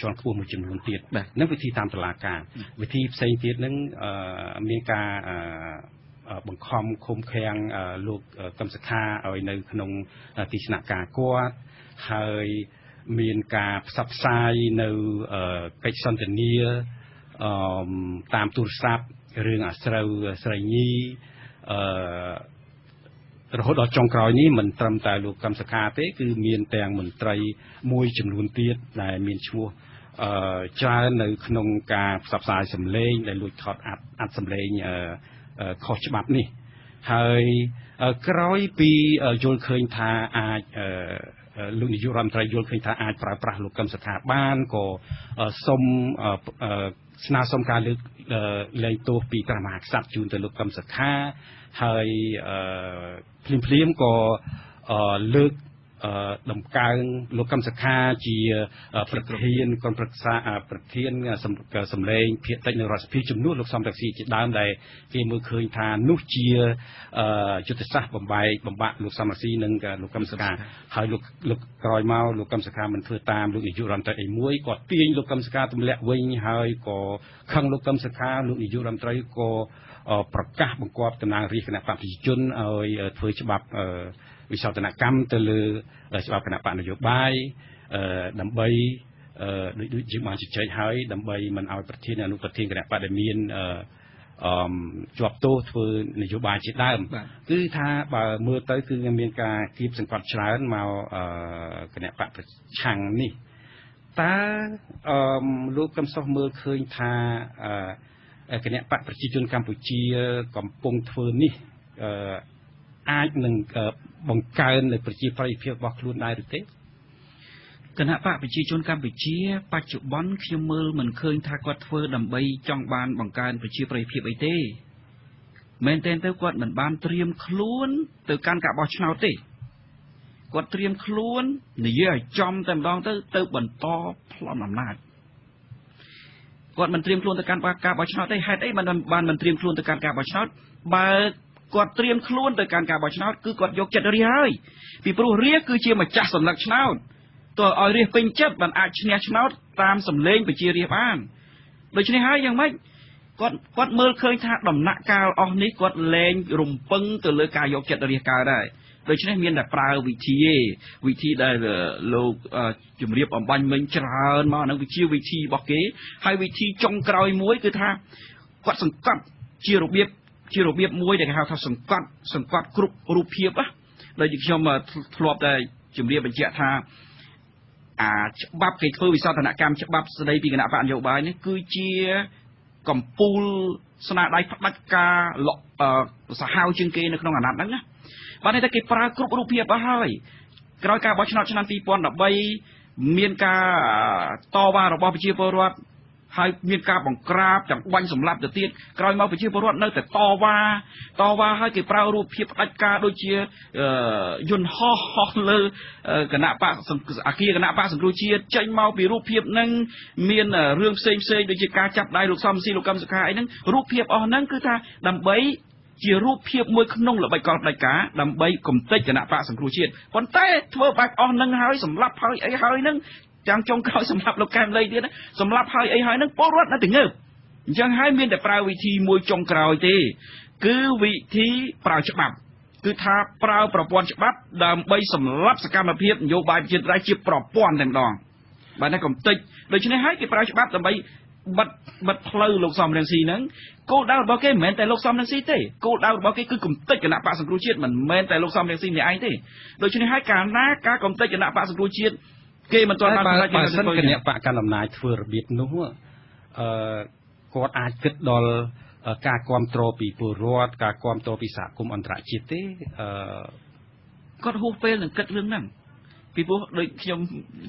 ជាន់ខ្ពស់មួយចំនួនទៀតនឹងវិធីតាមតុលាការវិធីផ្សេងទៀតនឹងមានការបង្ខំឃុំឃាំងលោកកឹមសុខាឲ្យនៅក្នុងទីស្នាក់ការគាត់ហើយមានការផ្សព្វផ្សាយនៅកិច្ចសន្ទនាតាមទូរស័ព្ទរឿងអាស្រូវស្រីញីអឺ រហូតដល់ចុងក្រោយនេះមិនត្រឹមតែលោកកឹមសុខាទេគឺមានទាំងមន្ត្រីមួយចំនួនទៀតដែលមានឈ្មោះអឺច្រើននៅក្នុងការផ្សព្វផ្សាយសម្លេងដែលលួចថតអាត់អាត់សម្លេងអឺខុសច្បាប់នេះហើយក្រោយពីយល់ឃើញថាអាចលោកនាយករដ្ឋមន្ត្រីយល់ឃើញថាអាចប្រើប្រាស់លោកកឹមសុខាបានក៏សុំស្នើសុំការលើកលែងទោសពីព្រះមហាក្សត្រជូនទៅលោកកឹមសុខាហើយ ភ្លាមភ្លាមក៏លើក ដំកើងលោកកឹមសុខាជាប្រធានក្រុមប្រឹក្សាប្រធានសម្លេងភាគតិចនៅរដ្ឋសភាជំនួសលោកសំរងស៊ីជាដើមដែលគេមើលឃើញថានោះជាយុទ្ធសាស្ត្របំបែកបំបាក់លោកសំរងស៊ីនិងលោកកឹមសុខាហើយលោកលោកក្រោយមកលោកកឹមសុខាមិនធ្វើតាមលោកនាយករដ្ឋមន្ត្រីអីមួយគាត់ទាញលោកកឹមសុខាទម្លាក់វិញហើយក៏ខឹងលោកកឹមសុខាលោកនាយករដ្ឋមន្ត្រីក៏ប្រកាសបង្គាប់តំណាងរាជគណៈបព្វជិជនឲ្យធ្វើច្បាប់វិសោធនកម្មទៅលើច្បាប់គណៈបកនយោបាយដើម្បីដូចដូចយើងបានជជែកហើយដើម្បីមិនឲ្យប្រធានអនុប្រធានគណៈបកដែលមានអឺជាប់ទោសធ្វើនយោបាយជាដើមគឺថាបើមើលទៅគឺមានការគៀបសង្កត់ច្រើនមកគណៈបកប្រឆាំងនេះតើអឺលោកកឹមសុខមើលឃើញថាគណៈបកប្រជាជនកម្ពុជាកំពុងធ្វើនេះអឺអាចនឹង បង្កើននៅប្រជាប្រិយភាពរបស់ខ្លួនដែរឬទេគណៈបកប្រជាជនកម្ពុជា បច្ចុប្បន្នខ្ញុំមើលមិនឃើញថាគាត់ធ្វើដើម្បីចង់បានបង្កើនប្រជាប្រិយភាពអីទេមែនទែនទៅគាត់មិនបានត្រៀមខ្លួនទៅកាន់ការបោះឆ្នោតទេគាត់ត្រៀមខ្លួននិយាយឲ្យចំតែម្ដងទៅទៅបន្តប្លន់អំណាចគាត់មិនត្រៀមខ្លួនទៅកាន់ការបោះឆ្នោតទេហេតុអីបានបានមិនត្រៀមខ្លួនទៅកាន់ការបោះឆ្នោតបើ គាត់ត្រៀមខ្លួនទៅកាន់ការបោះឆ្នោតគឺគាត់យកចិត្តរាហើយពីព្រោះរាគឺជាម្ចាស់សម្លឹកឆ្នោតទោះឲ្យរាពេញចិត្តបានអាចឈ្នះឆ្នោតតាមសម្លេងប្រជារាបានដូច្នេះហើយយ៉ាងម៉េចគាត់គាត់មើលឃើញថាដំណាក់កាលអស់នេះគាត់លែងរំពឹងទៅលើការយកចិត្តរាសកើតដែរដូច្នេះមានតែប្រើវិធីឯវិធីដែលលោកជំរាបអំបញ្ញមិញច្រើនមកហ្នឹងវាជាវិធីរបស់គេហើយវិធីចុងក្រោយមួយគឺថាគាត់សង្កត់ជារបៀប ជារបៀបមួយដែលគេហៅថាសង្កត់សង្កត់គ្រប់រូបភាពណាដូចខ្ញុំធ្លាប់តែជំរាបបញ្ជាក់ថាអាច្បាប់គេធ្វើវិសោធនកម្មច្បាប់ស្ដីពីគណៈបកនយោបាយនេះគឺជាកម្ពូលស្នាដៃផ្ដាច់ការសាហាវជាងគេនៅក្នុងអាណត្តិហ្នឹងណាបានតែគេប្រើគ្រប់រូបភាពអស់ហើយក្រោយការបោះឆ្នោតឆ្នាំ2013មានការតវ៉ារបស់ប្រជាពលរដ្ឋ ហើយមានការបង្ក្រាបចង្បាញ់សម្លាប់ទៅទៀតក្រោយមកប្រជាពលរដ្ឋនៅតែតវ៉ាតវ៉ាហើយគេប្រើរូបភាពផ្ដាច់ការដូចជាយន្តហោះហោះលើគណៈបកអាគារគណៈបកសង្គ្រោះជាតិចេញមកពីរូបភាពហ្នឹងមានរឿងផ្សេងផ្សេងដូចជាការចាប់ដៃលោកសំស៊ីលោកកឹមសុខាអីហ្នឹងរូបភាពអស់ហ្នឹងគឺថាដើម្បីជារូបភាពមួយក្នុងល្បិចកលផ្ដាច់ការដើម្បីគំតិចគណៈបកសង្គ្រោះជាតិប៉ុន្តែធ្វើបែបអស់នឹងហើយសម្លាប់ហើយអីហើយនឹង ចាំចុងក្រោយសម្រាប់លោកកែមលីទៀតសម្រាប់ហើយអីហើយនឹងពលរដ្ឋនៅតែងើបអញ្ចឹងហើយមានតែប្រើវិធីមួយចុងក្រោយទេ គឺវិធីប្រើច្បាប់គឺថាប្រើប្រព័ន្ធច្បាប់ដើម្បីសម្លាប់សកម្មភាពនយោបាយប្រជាធិបតេយ្យជាប្រព័ន្ធតែម្ដងបាទតែកំតិចដូច្នេះហើយគេប្រើច្បាប់ដើម្បីបិទបិទផ្លូវលោកសំរងស៊ីហ្នឹងគោលដៅរបស់គេមិនមែនតែលោកសំរងស៊ីទេគោលដៅរបស់គេគឺកំទេចគណៈបកសង្គ្រោះជាតិមិនមែនតែលោកសំរងស៊ីម្នាក់ឯងទេដូច្នេះហើយកាលណាការកំទេចគណៈបកសង្គ្រោះជាតិ គេមិនទាន់បានបើសិនគណៈបកកណ្ដាលអំណាចធ្វើរបៀបនោះអឺគាត់អាចគិតដល់ការគ្រប់គ្រងពីពលរដ្ឋការគ្រប់គ្រងពីសហគមន៍អន្តរជាតិទេអឺគាត់ហួសពេលនឹងគិតរឿងហ្នឹងពីព្រោះដូចខ្ញុំ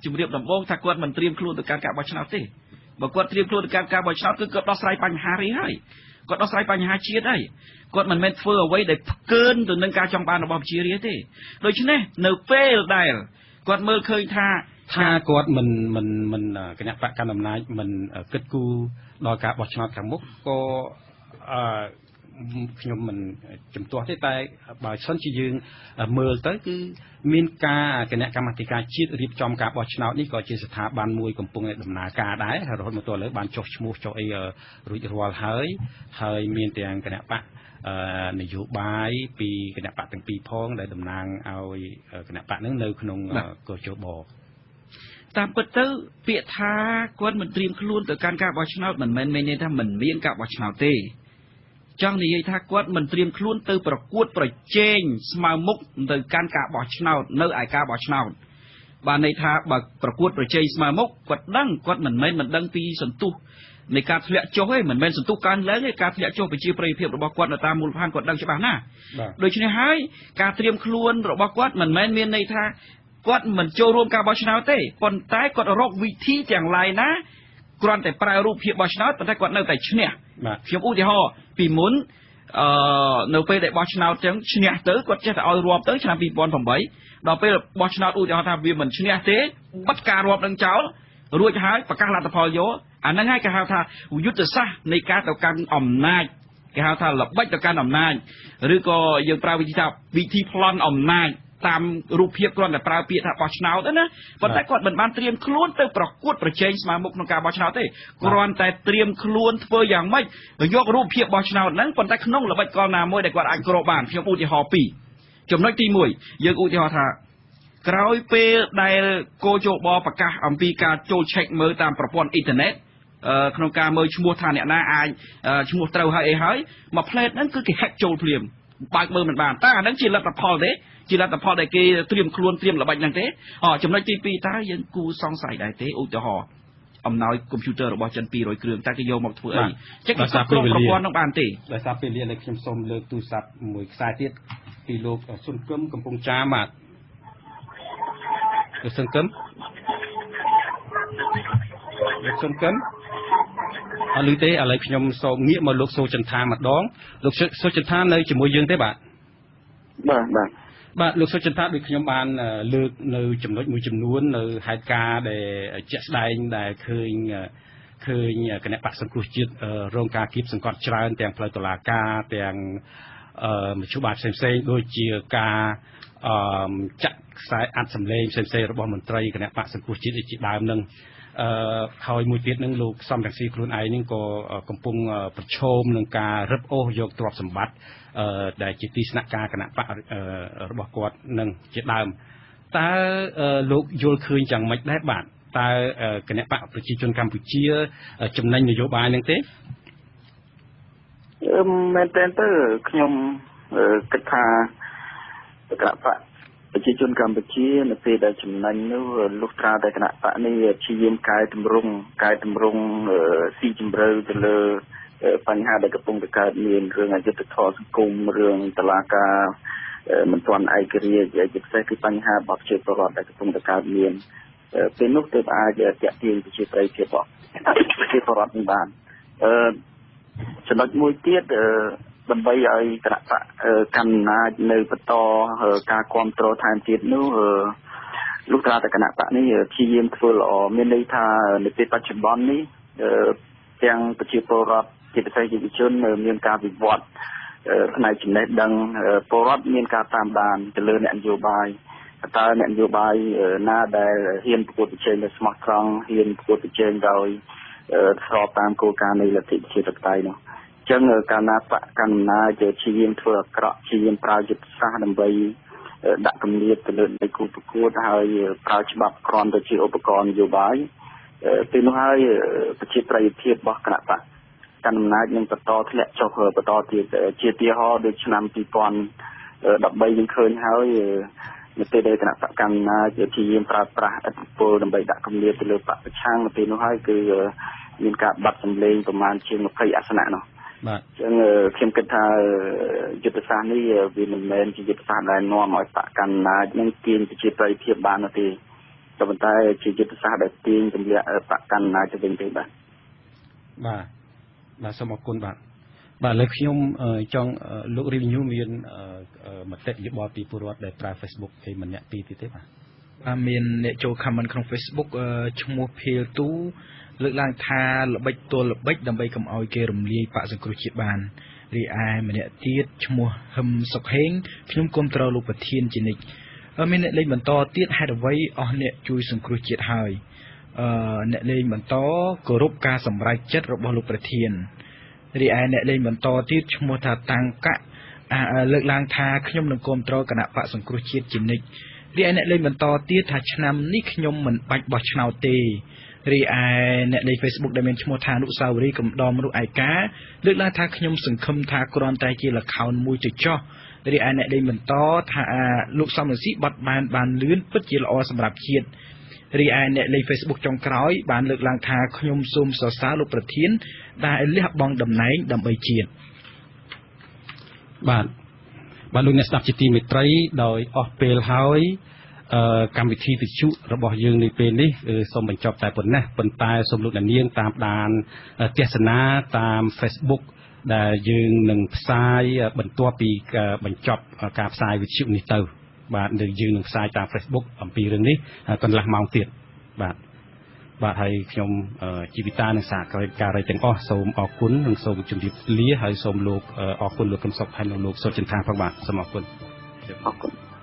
ជម្រាបដំបូងថាគាត់មិនត្រៀមខ្លួនទៅការការបោះឆ្នោតទេបើគាត់ត្រៀមខ្លួនទៅការការបោះឆ្នោតគឺគាត់ដោះស្រាយបញ្ហារីហើយគាត់ដោះស្រាយបញ្ហាជាតិហើយគាត់មិនមែនធ្វើអ្វីដែលផ្កើនទៅនឹងការចង់បានរបស់ប្រជារាស្ត្រទេដូច្នេះនៅពេលដែលគាត់មើលឃើញថា ថាគាត់មិនមិនមិនគណៈបកកណ្ដាលអំណាចមិនគិតគូរដល់ការបោះឆ្នោតខាងមុខក៏អឺខ្ញុំមិនជំទាស់ទេតែបើសិនជាយើងមើលទៅគឺមានការគណៈកម្មាធិការជាតិរៀបចំការបោះឆ្នោតនេះក៏ជាស្ថាប័នមួយកំពុងដំណើរការដែររហូតមកទល់ឥឡូវបានចុះឈ្មោះចុះអីរួចរាល់ហើយហើយមានទាំងគណៈបកនយោបាយពីគណៈបកទាំងពីរផងដែលតំណាងឲ្យគណៈបកនឹងនៅក្នុងកោជប តាមពិតទៅពាក្យថាគាត់មិនត្រៀមខ្លួនទៅកាន់ការបោះឆ្នោតមិនមែនមានន័យថាមិនមានការបោះឆ្នោតទេចង់និយាយថាគាត់មិនត្រៀមខ្លួនទៅប្រកួតប្រជែងស្មើមុខទៅកាន់ការបោះឆ្នោតនៅឯការបោះឆ្នោតបានន័យថាបើប្រកួតប្រជែងស្មើមុខគាត់ដឹងគាត់មិនមែនមិនដឹងពីសន្ទុះនៃការធ្លាក់ចុះទេមិនមែនសន្ទុះកើនឡើងទេការធ្លាក់ចុះប្រជាប្រិយភាពរបស់គាត់នៅតាមមូលដ្ឋានគាត់ដឹងច្បាស់ណាស់ដូច្នេះហើយការត្រៀមខ្លួនរបស់គាត់មិនមែនមានន័យថា គាត់មិនចូលរួមការបោះឆ្នោតទេប៉ុន្តែគាត់រកវិធីទាំងឡាយណាគ្រាន់តែប្រើរូបភាពបោះឆ្នោតប៉ុន្តែគាត់នៅតែឈ្នះខ្ញុំឧទាហរណ៍ពីមុនអឺនៅពេលដែលបោះឆ្នោតចឹងឈ្នះទៅគាត់ចេះតែឲ្យរាប់ទៅឆ្នាំ2008ដល់ពេលបោះឆ្នោតឧទាហរណ៍ថាវាមិនឈ្នះទេបិទការរាប់នឹងចោលរួចហើយប្រកាសលទ្ធផលយកអាហ្នឹងហើយគេហៅថាយុទ្ធសាស្ត្រនៃការទៅកាន់អំណាចគេហៅថាល្បិចទៅកាន់អំណាចឬក៏យើងប្រើវិធីថាវិធីប្លន់អំណាច តាមរូបភាពគ្រាន់តែប្រើពាក្យថាបោះឆ្នោតណាប៉ុន្តែគាត់មិនបានត្រៀមខ្លួនទៅប្រកួតប្រជែងស្មើមុខក្នុងការបោះឆ្នោតទេគ្រាន់តែត្រៀមខ្លួនធ្វើយ៉ាងម៉េចយករូបភាពបោះឆ្នោតហ្នឹងប៉ុន្តែក្នុងល្បិចកលណាមួយដែលគាត់អាចគ្របបានខ្ញុំឧទាហរណ៍ពីរចំណុចទី1យើងឧទាហរណ៍ថាក្រោយពេលដែលគោជបប្រកាសអំពីការចូល check មើលតាមប្រព័ន្ធអ៊ីនធឺណិតក្នុងការមើលឈ្មោះថាអ្នកណាអាចឈ្មោះត្រូវហើយអីហើយមួយផ្លេតហ្នឹងគឺគេ hack ចូលភ្លាមបើកមើលមិនបានតើអាហ្នឹងជាលទ្ធផលទេ ជាលទ្ធផលដែលគេត្រៀមខ្លួនត្រៀមល្បិចហ្នឹងទេអចំណុចទី2តើយើងគូសង្ស័យដែរទេឧទាហរណ៍អំណោយកុំព្យូទ័ររបស់ចិន200គ្រឿងតែគេយកមកធ្វើអីចឹងគេគ្រប់ប្រព័ន្ធនឹងបានទេដោយសារពេលលាលើខ្ញុំសូមលើកទូរស័ព្ទមួយខ្សែទៀតពីលោកសុនគឹមកំពង់ចាមបាទលោកសុនគឹមលោកសុនគឹមអត់ឮទេឥឡូវខ្ញុំសូមងាកមកលោកសូចន្ទាម្ដងលោកសូចន្ទានៅជាមួយយើងទេបាទបាទបាទ បាទលោកសុចិន្តាដូចខ្ញុំបានលើកនៅចំណុចមួយចំនួននៅហេតុការណ៍ដែលជាក់ស្ដែងដែលឃើញឃើញគណៈបកសង្គ្រោះជាតិរងការគៀបសង្កត់ច្រើនទាំងផ្លូវតុលាការទាំងមជ្ឈបាយផ្សេងៗដូចជាការចាក់ខ្សែអាត់សម្លេងផ្សេងៗរបស់មន្ត្រីគណៈបកសង្គ្រោះជាតិជាដើមនឹង អឺហើយមួយទៀតនឹងលោកសំរងស៊ីខ្លួនឯងនឹងក៏កំពុងប្រឈមនឹងការរឹបអូសយកទ្រព្យសម្បត្តិអឺដែលជាទីស្នាក់ការគណៈបករបស់គាត់នឹងជាដើមតើលោកយល់ឃើញយ៉ាងម៉េចដែរបាទតើគណៈបកប្រជាជនកម្ពុជា ចំណេញនយោបាយនឹងទេអឺមែនតើទៅខ្ញុំគិតថាគណៈបក ប្រជាជនកម្ពុជានៅពេលដែលចំណេញនោះលុះត្រាតែគណៈបកនេះព្យាយាមកែតម្រង់កែតម្រង់ស៊ីជម្រៅទៅលើបញ្ហាដែលកំពុងតែកើតមានរឿងអយុត្តិធម៌សង្គមរឿងតឡាការមិនទាន់ឯករាជ្យជាពិសេសគឺបញ្ហាបបជាប្រវត្តិដែលកំពុងតែកើតមានពេលនោះទើបអាចតាក់ទាញប្រជាប្រិយភាពប្រជាពលរដ្ឋនេះបានអឺចំណុចមួយទៀត ដើម្បីឲ្យគណៈបកកាន់អំណាចនៅបន្តការគ្រប់គ្រងថែមទៀតនោះលោកត្រាតែគណៈបកនេះព្យាយាមធ្វើល្អមានន័យថានៅពេលបច្ចុប្បន្ននេះទាំងប្រជាពលរដ្ឋជាពិសេសយុវជនមានការវិវត្តផ្នែកចំណេះដឹងពលរដ្ឋមានការតាមដានទៅលើអ្នកនយោបាយតើអ្នកនយោបាយណាដែលហ៊ានប្រកួតប្រជែងដោយស្មោះត្រង់ហ៊ានប្រកួតប្រជែងដោយស្របតាមគោលការណ៍នៃលទ្ធិប្រជាធិបតេយ្យនោះអញ្ចឹងកាលណាបកកណ្ណាជាជាយាមធ្វើអាក្រក់ជាយាមប្រើយុទ្ធសាស្ត្រដើម្បីដាក់គម្លាតទៅលើនៃគូប្រកួតហើយប្រើច្បាប់ក្រំទៅជាឧបករណ៍នយោបាយពេលនោះហើយប្រជាប្រិយភាពរបស់គណៈបកកណ្ដាលអំណាចនឹងបន្តធ្លាក់ចុះបន្តទៀតជាទីហោដូចឆ្នាំ2013យើងឃើញហើយនៅពេលដែលគណៈបកកណ្ដាលជាព្យាយាមប្រើប្រាស់អធិបុលដើម្បីដាក់គម្លាតទៅលើបកប្រឆាំងនៅពេលនោះហើយគឺមានការបាត់សម្លេងប្រមាណជាង20អាសនៈនោះ បាទអញ្ចឹងខ្ញុំគិតថាយុទ្ធសាស្ត្រនេះវាមិនមែនជាយុទ្ធសាស្ត្រដែលនាំឲ្យបកកណ្ដាលនឹងទាញប្រជាប្រិយភាពបាននោះទេក៏ប៉ុន្តែជាយុទ្ធសាស្ត្រដែលទាញទម្លាក់បកកណ្ដាលទៅវិញទេបាទបាទបាទសូមអរគុណបាទបាទលើខ្ញុំចង់លោក review មានមតិយោបល់ពីពលរដ្ឋដែលប្រើ Facebook ឯម្នាក់ពីរទៀតទេបាទបាទមានអ្នកចូល comment ក្នុង Facebook ឈ្មោះភៀលទូ លើកឡើងថាល្បិចទល់ល្បិចដើម្បីកុំឲ្យគេរំលាយបកសង្គ្រោះជាតិបានរីឯម្នាក់ទៀតឈ្មោះហឹមសុកហេងខ្ញុំគ្រប់គ្រងលោកប្រធានជានិច្ចមានអ្នកលេងបន្តទៀតហេតុអ្វីអស់អ្នកជួយសង្គ្រោះជាតិហើយអឺអ្នកលេងបន្តគោរពការសម្រេចចិត្តរបស់លោកប្រធានរីឯអ្នកលេងបន្តទៀតឈ្មោះថាតាំងកៈលើកឡើងថាខ្ញុំនឹងគ្រប់គ្រងគណៈបកសង្គ្រោះជាតិជានិច្ចរីឯអ្នកលេងបន្តទៀតថាឆ្នាំនេះខ្ញុំមិនបាច់បោះឆ្នោតទេ រីឯអ្នកលេខ Facebook ដែលមានឈ្មោះថាអនុសាវរីយ៍កំដរមនុស្សឯកាលើកឡើងថាខ្ញុំសង្ឃឹមថាគ្រាន់តែជាលខោនមួយចចោះរីឯអ្នកលេងបន្តថាលោកសំរងស៊ីបត់បានបានលឿនពិតជាល្អសម្រាប់ជាតិរីឯអ្នកលេខ Facebook ចុងក្រោយបានលើកឡើងថាខ្ញុំសូមសរសើរលោកប្រធាន ដែលលះបង់តំណែងដើម្បីជាតិបាទបាទលោកអ្នកស្ដាប់ជាទីមេត្រីដោយអស់ពេលហើយ កម្មវិធីវិទ្យុរបស់យើងនៅពេលនេះសូមបញ្ចប់តែប៉ុណ្ណេះប៉ុន្តែសូមលោកអ្នកនាងតាមដានទស្សនាតាម Facebook ដែលយើងនឹងផ្សាយបន្ទាប់ពីបញ្ចប់ការផ្សាយវិទ្យុនេះទៅ បាទនៅយើងនឹងផ្សាយតាម Facebook អំពីរឿងនេះកន្លះម៉ោងទៀតបាទបាទហើយខ្ញុំជីវិតានិងសហការីទាំងអស់សូមអរគុណនិងសូមជម្រាបលាហើយសូមលោកអរគុណលោកកឹមសុខហើយនិងលោកសុចិន្តាផងបាទសូមអរគុណអរគុណ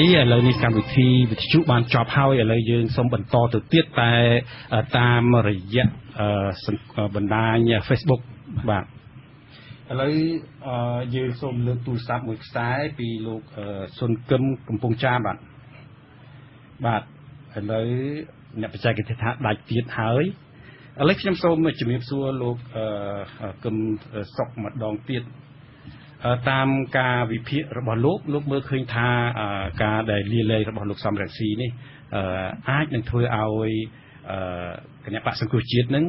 រីឥឡូវនេះកម្មវិធីវិទ្យុបានចប់ហើយឥឡូវយើងសូមបន្តទៅទៀតតែតាមរយៈបណ្ដាញ Facebook បាទឥឡូវយើងសូមលើកទូរស័ព្ទមួយខ្សែពីលោកសុនកឹមកំពង់ចាមបាទបាទឥឡូវអ្នកបច្ចេកទេសថាដាច់ទៀតហើយឥឡូវខ្ញុំសូមជំរាបសួរលោកកឹមសុកម្ដងទៀត តាមការវិភាគរបស់លោកលោកមើលឃើញថាការដែលលាលែងរបស់លោកសំរងស៊ីនេះអាចនឹងធ្វើឲ្យគណៈបកសង្គ្រោះជាតិនឹង